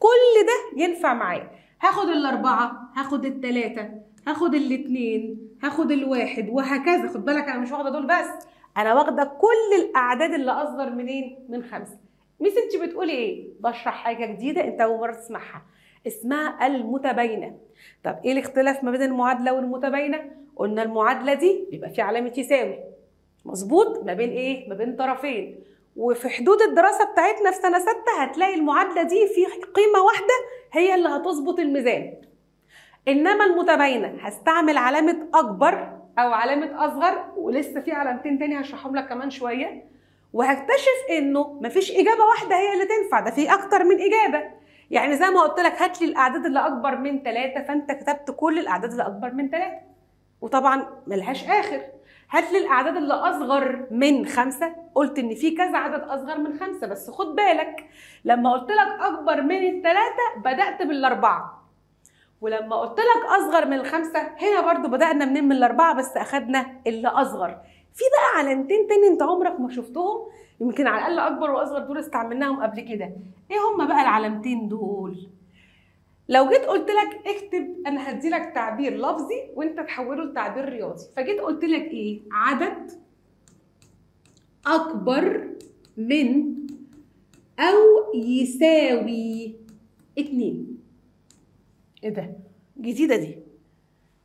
كل ده ينفع معايا. هاخد الأربعة هاخد الثلاثه هاخد الاثنين هاخد الواحد وهكذا. خد بالك أنا مش واخدة دول بس. أنا واخدة كل الأعداد اللي اصغر منين؟ من خمسة. ميس أنت بتقولي إيه؟ بشرح حاجة جديدة أنت أول مرة تسمعها. اسمها المتباينة. طب إيه الاختلاف ما بين المعادلة والمتباينة؟ قلنا المعادلة دي بيبقى في علامة يساوي. مظبوط؟ ما بين إيه؟ ما بين طرفين. وفي حدود الدراسة بتاعتنا في سنة ستة هتلاقي المعادلة دي في قيمة واحدة هي اللي هتظبط الميزان. إنما المتباينة هستعمل علامة أكبر أو علامة أصغر ولسه في علامتين تاني هشرحهم لك كمان شوية. وهكتشف إنه مفيش إجابة واحدة هي اللي تنفع ده في أكتر من إجابة. يعني زي ما قلت لك هات لي الأعداد اللي أكبر من ثلاثة فأنت كتبت كل الأعداد اللي أكبر من ثلاثة وطبعا ملهاش آخر. هات لي الأعداد اللي أصغر من خمسة. قلت إن في كذا عدد أصغر من خمسة بس خد بالك لما قلت لك أكبر من الثلاثة بدأت بالأربعة. ولما قلت لك أصغر من الخمسة هنا برضو بدأنا منين؟ من الأربعة بس أخدنا اللي أصغر. في بقى علامتين تاني أنت عمرك ما شفتهم يمكن على الأقل أكبر وأصغر دول استعملناهم قبل كده. إيه هما بقى العلامتين دول؟ لو جيت قلت لك اكتب أنا هدي لك تعبير لفظي وانت تحوله لتعبير رياضي. فجيت قلت لك إيه؟ عدد أكبر من أو يساوي اتنين. إيه ده؟ جديدة دي.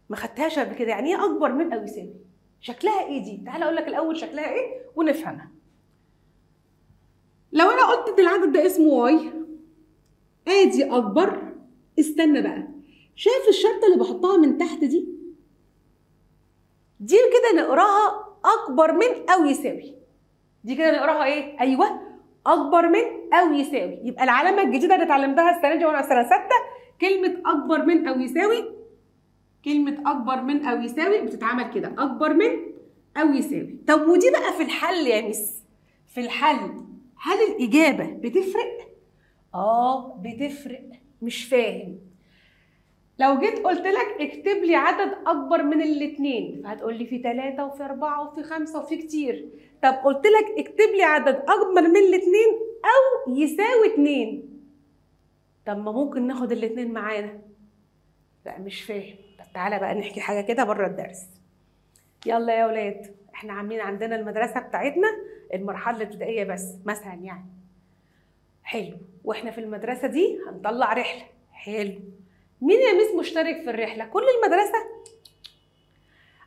ما خدتهاش قبل كده. يعني إيه أكبر من أو يساوي؟ شكلها إيه دي؟ تعالى أقول لك الأول شكلها إيه ونفهمها. لو أنا قلت إن العدد ده اسمه واي ادي أكبر استنى بقى. شايف الشرطة اللي بحطها من تحت دي؟ دي كده نقراها أكبر من أو يساوي. دي كده نقراها إيه؟ أيوه أكبر من أو يساوي. يبقى العلامة الجديدة اللي اتعلمتها السنة دي وأنا في سنة ستة كلمة أكبر من أو يساوي كلمة أكبر من أو يساوي بتتعمل كده. أكبر من أو يساوي. طب ودي بقى في الحل يا مس في الحل. هل الإجابة بتفرق؟ آه بتفرق. مش فاهم. لو جيت قلت لك اكتب لي عدد أكبر من الاثنين فهتقول لي في ثلاثة وفي أربعة وفي خمسة وفي كتير. طب قلت لك اكتب لي عدد أكبر من الاثنين أو يساوي اتنين. طب ما ممكن ناخد الاثنين معانا. لا مش فاهم. طب تعالى بقى نحكي حاجة كده بره الدرس. يلا يا ولاد إحنا عاملين عندنا المدرسة بتاعتنا المرحلة الابتدائية بس مثلا يعني. حلو. وإحنا في المدرسة دي هنطلع رحلة. حلو. مين يا ميس مشترك في الرحلة؟ كل المدرسة؟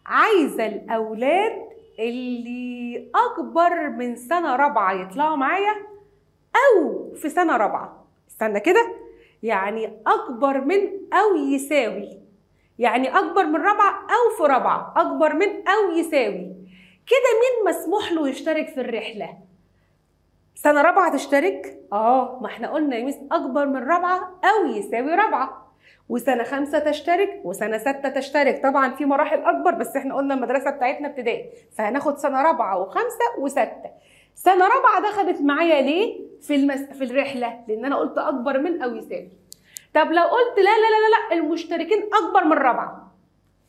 عايزة الأولاد اللي أكبر من سنة رابعة يطلعوا معايا أو في سنة رابعة. استنى كده. يعني أكبر من أو يساوي. يعني أكبر من رابعة أو في رابعة. أكبر من أو يساوي. كده مين مسموح له يشترك في الرحلة؟ سنة رابعة تشترك؟ آه ما إحنا قلنا يا ميس أكبر من رابعة أو يساوي رابعة. وسنة خمسة تشترك وسنة ستة تشترك. طبعا في مراحل أكبر بس إحنا قلنا المدرسة بتاعتنا ابتدائي. فهناخد سنة رابعة وخمسة وستة. سنة رابعة دخلت معايا ليه؟ في المس... في الرحلة لأن أنا قلت أكبر من أو يساوي. طب لو قلت لا لا لا لا, لا المشتركين أكبر من رابعة.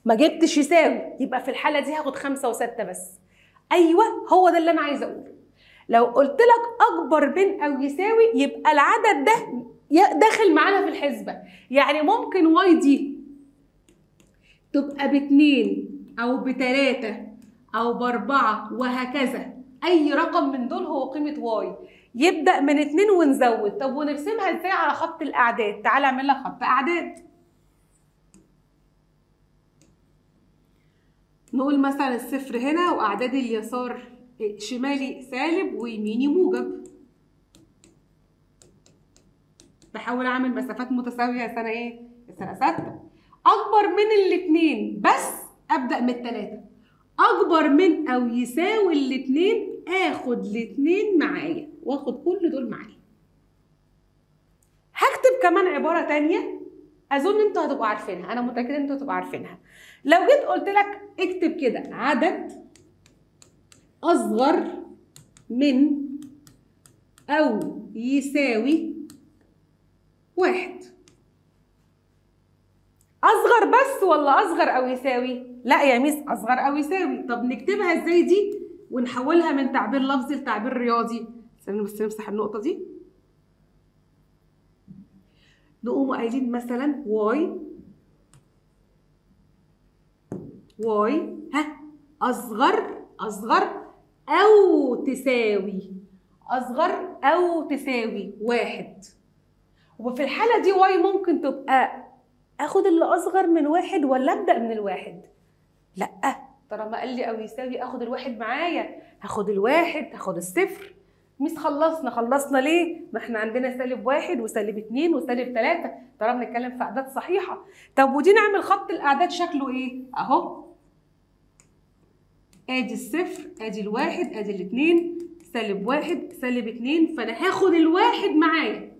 ما جبتش يساوي. يبقى في الحالة دي هاخد خمسة وستة بس. أيوه هو ده اللي أنا عايزة أقوله. لو قلت لك أكبر من أو يساوي يبقى العدد ده داخل معانا في الحسبة. يعني ممكن واي دي تبقى باتنين أو بتلاتة أو بأربعة وهكذا. أي رقم من دول هو قيمة واي. يبدأ من اتنين ونزود. طب ونرسمها إزاي على خط الأعداد؟ تعالى أعمل لك خط أعداد. نقول مثلا الصفر هنا وأعداد اليسار شمالي سالب ويميني موجب. بحاول أعمل مسافات متساوية سنة إيه؟ سنة ستة. أكبر من الاثنين بس أبدأ من الثلاثه أكبر من أو يساوي الاثنين آخد الاثنين معايا. وآخد كل دول معايا. هكتب كمان عبارة تانية أظن أنتوا هتبقوا عارفينها. أنا متأكدة أنتوا هتبقوا عارفينها. لو جيت قلت لك اكتب كده عدد أصغر من أو يساوي واحد. أصغر بس ولا أصغر أو يساوي؟ لا يا ميس أصغر أو يساوي. طب نكتبها إزاي دي ونحولها من تعبير لفظي لتعبير رياضي؟ استنى بس نمسح النقطة دي. نقوم قايلين مثلا واي Y ها أصغر أصغر أو تساوي. أصغر أو تساوي واحد. وفي الحالة دي Y ممكن تبقى آخد اللي أصغر من واحد ولا أبدأ من الواحد؟ لأ. طالما قال لي أو يساوي آخد الواحد معايا هاخد الواحد هاخد الصفر. مش خلصنا خلصنا ليه؟ ما إحنا عندنا سالب واحد وسالب اتنين وسالب تلاتة. طالما بنتكلم في أعداد صحيحة. طب ودي نعمل خط الأعداد شكله إيه؟ أهو. آدي الصفر آدي الواحد آدي الاتنين سالب واحد سالب اتنين فأنا هاخد الواحد معايا.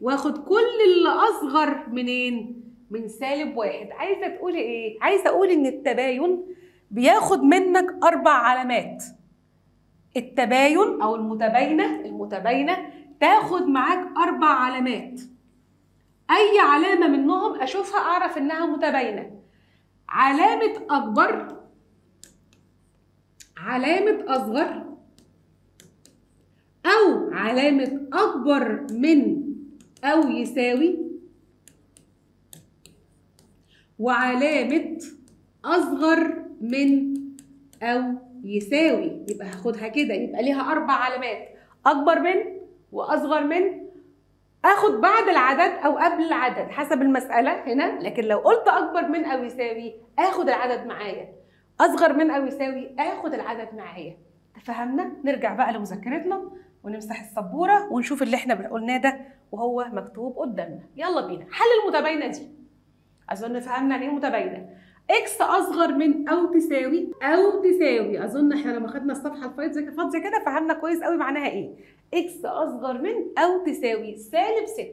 وآخد كل اللي أصغر منين؟ من سالب واحد. عايزة تقولي إيه؟ عايزة أقول إن التباين بياخد منك أربع علامات. التباين أو المتباينة المتباينة تاخد معاك أربع علامات. أي علامة منهم أشوفها أعرف إنها متباينة. علامة أكبر علامة أصغر أو علامة أكبر من أو يساوي وعلامة أصغر من أو يساوي. يبقى هاخدها كده يبقى ليها أربع علامات أكبر من وأصغر من. آخد بعد العدد أو قبل العدد حسب المسألة هنا لكن لو قلت أكبر من أو يساوي آخد العدد معايا. أصغر من أو يساوي آخد العدد معايا. تفهمنا؟ نرجع بقى لمذاكرتنا ونمسح السبورة ونشوف اللي إحنا قلناه ده وهو مكتوب قدامنا. يلا بينا. حل المتباينة دي. أظن فهمنا يعني إيه متباينة. X أصغر من أو تساوي أو تساوي. أظن إحنا لما خدنا الصفحة الفايت زي فاضية كده فهمنا كويس قوي معناها إيه. X أصغر من أو تساوي سالب 6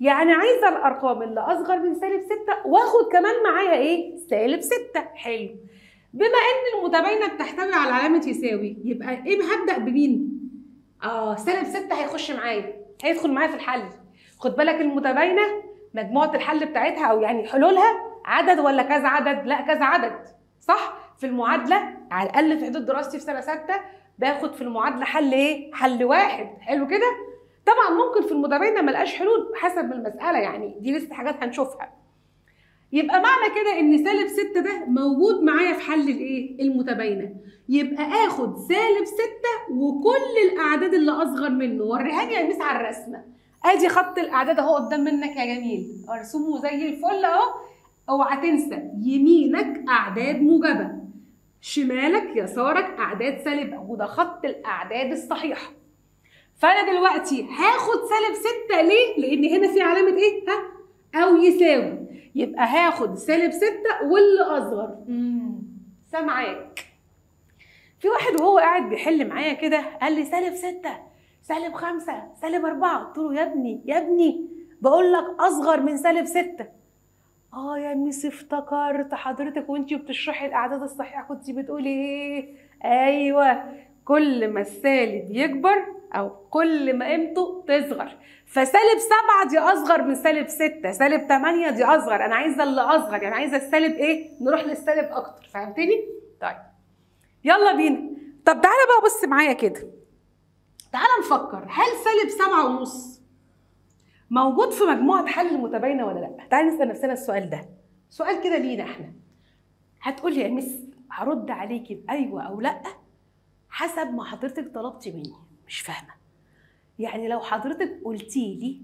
يعني عايزة الأرقام اللي أصغر من سالب 6 وآخد كمان معايا إيه؟ سالب 6 حلو. بما إن المتباينة بتحتوي على علامة يساوي يبقى إيه هبدأ بمين؟ آه سالب 6 هيخش معايا هيدخل معايا في الحل. خد بالك المتباينة مجموعة الحل بتاعتها أو يعني حلولها عدد ولا كذا عدد؟ لا كذا عدد صح؟ في المعادلة على الأقل في حدود دراستي في سنة ستة باخد في المعادلة حل إيه؟ حل واحد. حلو كده؟ طبعا ممكن في المتباينة ملقاش حلول حسب المسألة يعني دي لسه حاجات هنشوفها. يبقى معنى كده إن سالب 6 ده موجود معايا في حل الإيه؟ المتباينة. يبقى آخد سالب 6 وكل الأعداد اللي أصغر منه وريها لي يا ميس على الرسمة. آدي خط الأعداد أهو قدام منك يا جميل. أرسمه زي الفل أهو. أوعى تنسى يمينك أعداد موجبة شمالك يسارك أعداد سالبة وده خط الأعداد الصحيحه فأنا دلوقتي هاخد سالب 6 ليه؟ لأن هنا في علامة إيه؟ ها؟ أو يساوي. يبقى هاخد سالب 6 واللي أصغر. سامعاك. في واحد وهو قاعد بيحل معايا كده قال لي سالب 6 سالب 5 سالب 4 قلت له يا ابني يا ابني بقول لك أصغر من سالب 6 آه يا ميس افتكرت حضرتك وانتي بتشرحي الأعداد الصحيحة. كنت بتقولي إيه؟ أيوه كل ما السالب يكبر أو كل ما قيمته تصغر. فسالب سبعة دي أصغر من سالب ستة سالب تمانية دي أصغر. أنا عايزة اللي أصغر يعني عايزة السالب إيه؟ نروح للسالب أكتر. فهمتني؟ طيب. يلا بينا. طب تعالى بقى بص معايا كده. تعالى نفكر. هل سالب سبعة ونص موجود في مجموعة حل المتباينة ولا لأ؟ تعالى نسأل نفسنا السؤال ده. سؤال كده لينا إحنا. هتقولي يا مس هرد عليكي بأيوة أو لأ حسب ما حضرتك طلبتي مني. مش فاهمة. يعني لو حضرتك قلتي لي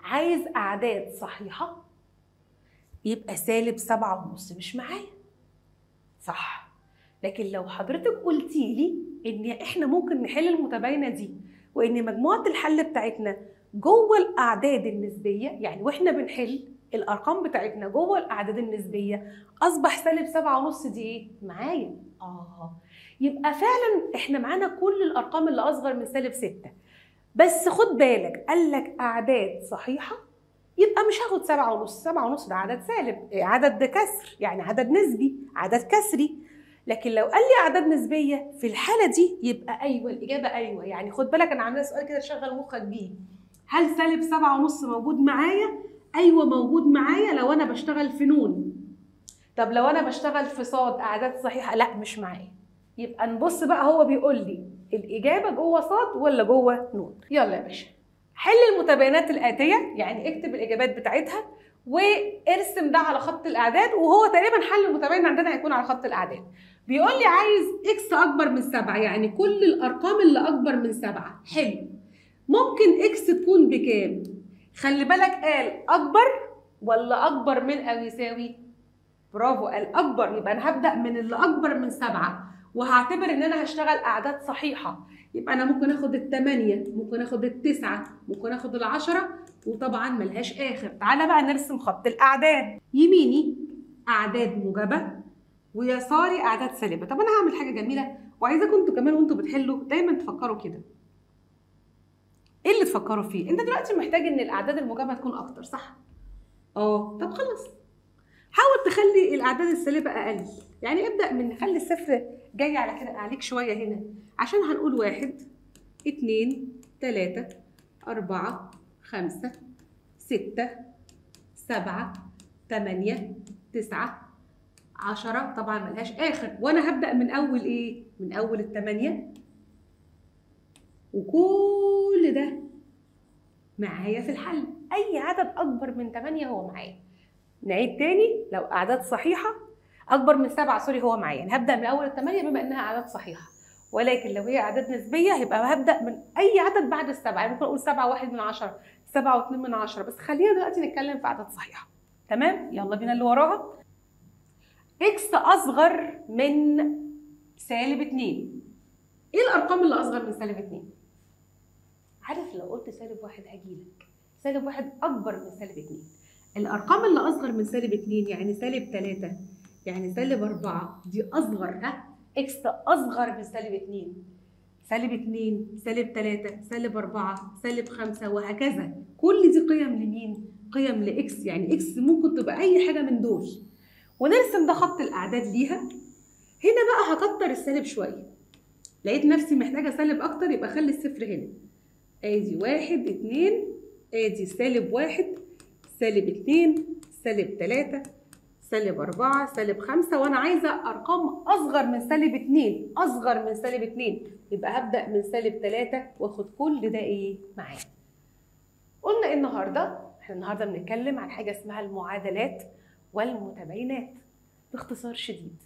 عايز أعداد صحيحة يبقى سالب سبعة ونص مش معايا. صح. لكن لو حضرتك قلتي لي إن إحنا ممكن نحل المتباينة دي وإن مجموعة الحل بتاعتنا جوه الأعداد النسبية يعني وإحنا بنحل الأرقام بتاعتنا جوه الأعداد النسبية أصبح سالب سبعة ونص دي إيه؟ معايا. آه. يبقى فعلا إحنا معانا كل الأرقام اللي أصغر من سالب ستة. بس خد بالك قال لك أعداد صحيحة؟ يبقى مش هاخد سبعة ونص. سبعة ونص ده عدد سالب عدد كسر يعني عدد نسبي عدد كسري. لكن لو قال لي أعداد نسبية في الحالة دي يبقى أيوه الإجابة أيوه. يعني خد بالك أنا عاملة سؤال كده شغل مخك بيه. هل سالب سبعة ونص موجود معايا؟ أيوه موجود معايا لو أنا بشتغل في نون. طب لو أنا بشتغل في صاد أعداد صحيحة؟ لا مش معايا. يبقى نبص بقى هو بيقول لي الإجابة جوه صاد ولا جوه نون؟ يلا يا باشا. حل المتباينات الآتية يعني اكتب الإجابات بتاعتها وارسم ده على خط الأعداد وهو تقريبا حل المتباين عندنا هيكون على خط الأعداد. بيقول لي عايز X أكبر من سبعة يعني كل الأرقام اللي أكبر من سبعة. حلو. ممكن X تكون بكام؟ خلي بالك قال أكبر ولا أكبر من أو يساوي برافو قال أكبر يبقى أنا هبدأ من اللي أكبر من سبعة. وهعتبر إن أنا هشتغل أعداد صحيحة. يبقى أنا ممكن آخد الثمانية ممكن آخد التسعة ممكن آخد العشرة وطبعا ملهاش آخر. تعالى بقى نرسم خط الأعداد. يميني أعداد موجبة ويساري أعداد سالبة. طب أنا هعمل حاجة جميلة. وعايزاكم أنتوا كمان وأنتوا بتحلوا دايما تفكروا كده. إيه اللي تفكروا فيه؟ أنت دلوقتي محتاج إن الأعداد الموجبة تكون أكتر صح؟ آه طب خلاص. حاول تخلي الأعداد السالبة أقل. يعني ابدأ من نخلي الصفر جاي على كده عليك شوية هنا. عشان هنقول واحد اتنين تلاتة أربعة خمسة ستة سبعة تمانية تسعة عشرة. طبعا ملهاش آخر. وأنا هبدأ من أول إيه؟ من أول التمانية. وكل ده معايا في الحل. أي عدد أكبر من تمانية هو معايا. نعيد تاني لو أعداد صحيحة. أكبر من سبعة sorry هو معايا. يعني هبدأ من أول التمانية بما إنها أعداد صحيحة. ولكن لو هي أعداد نسبية يبقى هبدأ من أي عدد بعد السبعة. يعني ممكن أقول سبعة واحد من عشرة سبعة واتنين من عشرة. بس خلينا دلوقتي نتكلم في أعداد صحيحة. تمام؟ يلا بينا اللي وراها. X أصغر من سالب 2 إيه الأرقام اللي أصغر من سالب 2 عارف لو قلت سالب واحد هجيلك. سالب واحد أكبر من سالب اتنين. الأرقام اللي أصغر من سالب اتنين يعني سالب تلاتة يعني سالب أربعة دي أصغر ها X أصغر من سالب اتنين. سالب اتنين سالب تلاتة سالب أربعة سالب خمسة وهكذا. كل دي قيم لمين؟ قيم ل X يعني X ممكن تبقى أي حاجة من دول. ونرسم ده خط الأعداد ليها. هنا بقى هكتر السالب شوية. لقيت نفسي محتاجة سالب أكتر يبقى خلي الصفر هنا. آدي واحد اتنين آدي سالب واحد سالب اتنين سالب تلاتة سالب أربعة سالب خمسة وأنا عايزة أرقام أصغر من سالب اتنين أصغر من سالب اتنين. يبقى هبدأ من سالب تلاتة وآخد كل ده إيه؟ معايا. قلنا النهاردة؟ إحنا النهاردة بنتكلم عن حاجة اسمها المعادلات والمتباينات. باختصار شديد.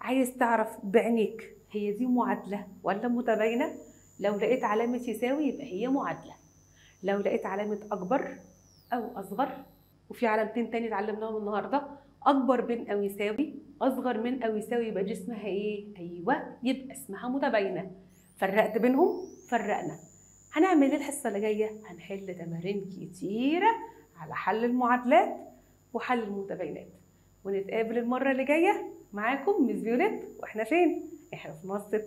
عايز تعرف بعينيك هي دي معادلة ولا متباينة؟ لو لقيت علامة يساوي يبقى هي معادلة. لو لقيت علامة أكبر أو أصغر وفي علامتين تاني اتعلمناهم النهارده أكبر من أو يساوي أصغر من أو يساوي يبقى دي اسمها إيه؟ أيوه يبقى اسمها متباينة فرقت بينهم فرقنا هنعمل إيه الحصة اللي جاية؟ هنحل تمارين كتيرة على حل المعادلات وحل المتباينات ونتقابل المرة اللي جاية معاكم ميس فيوليت وإحنا فين؟ إحنا في منصة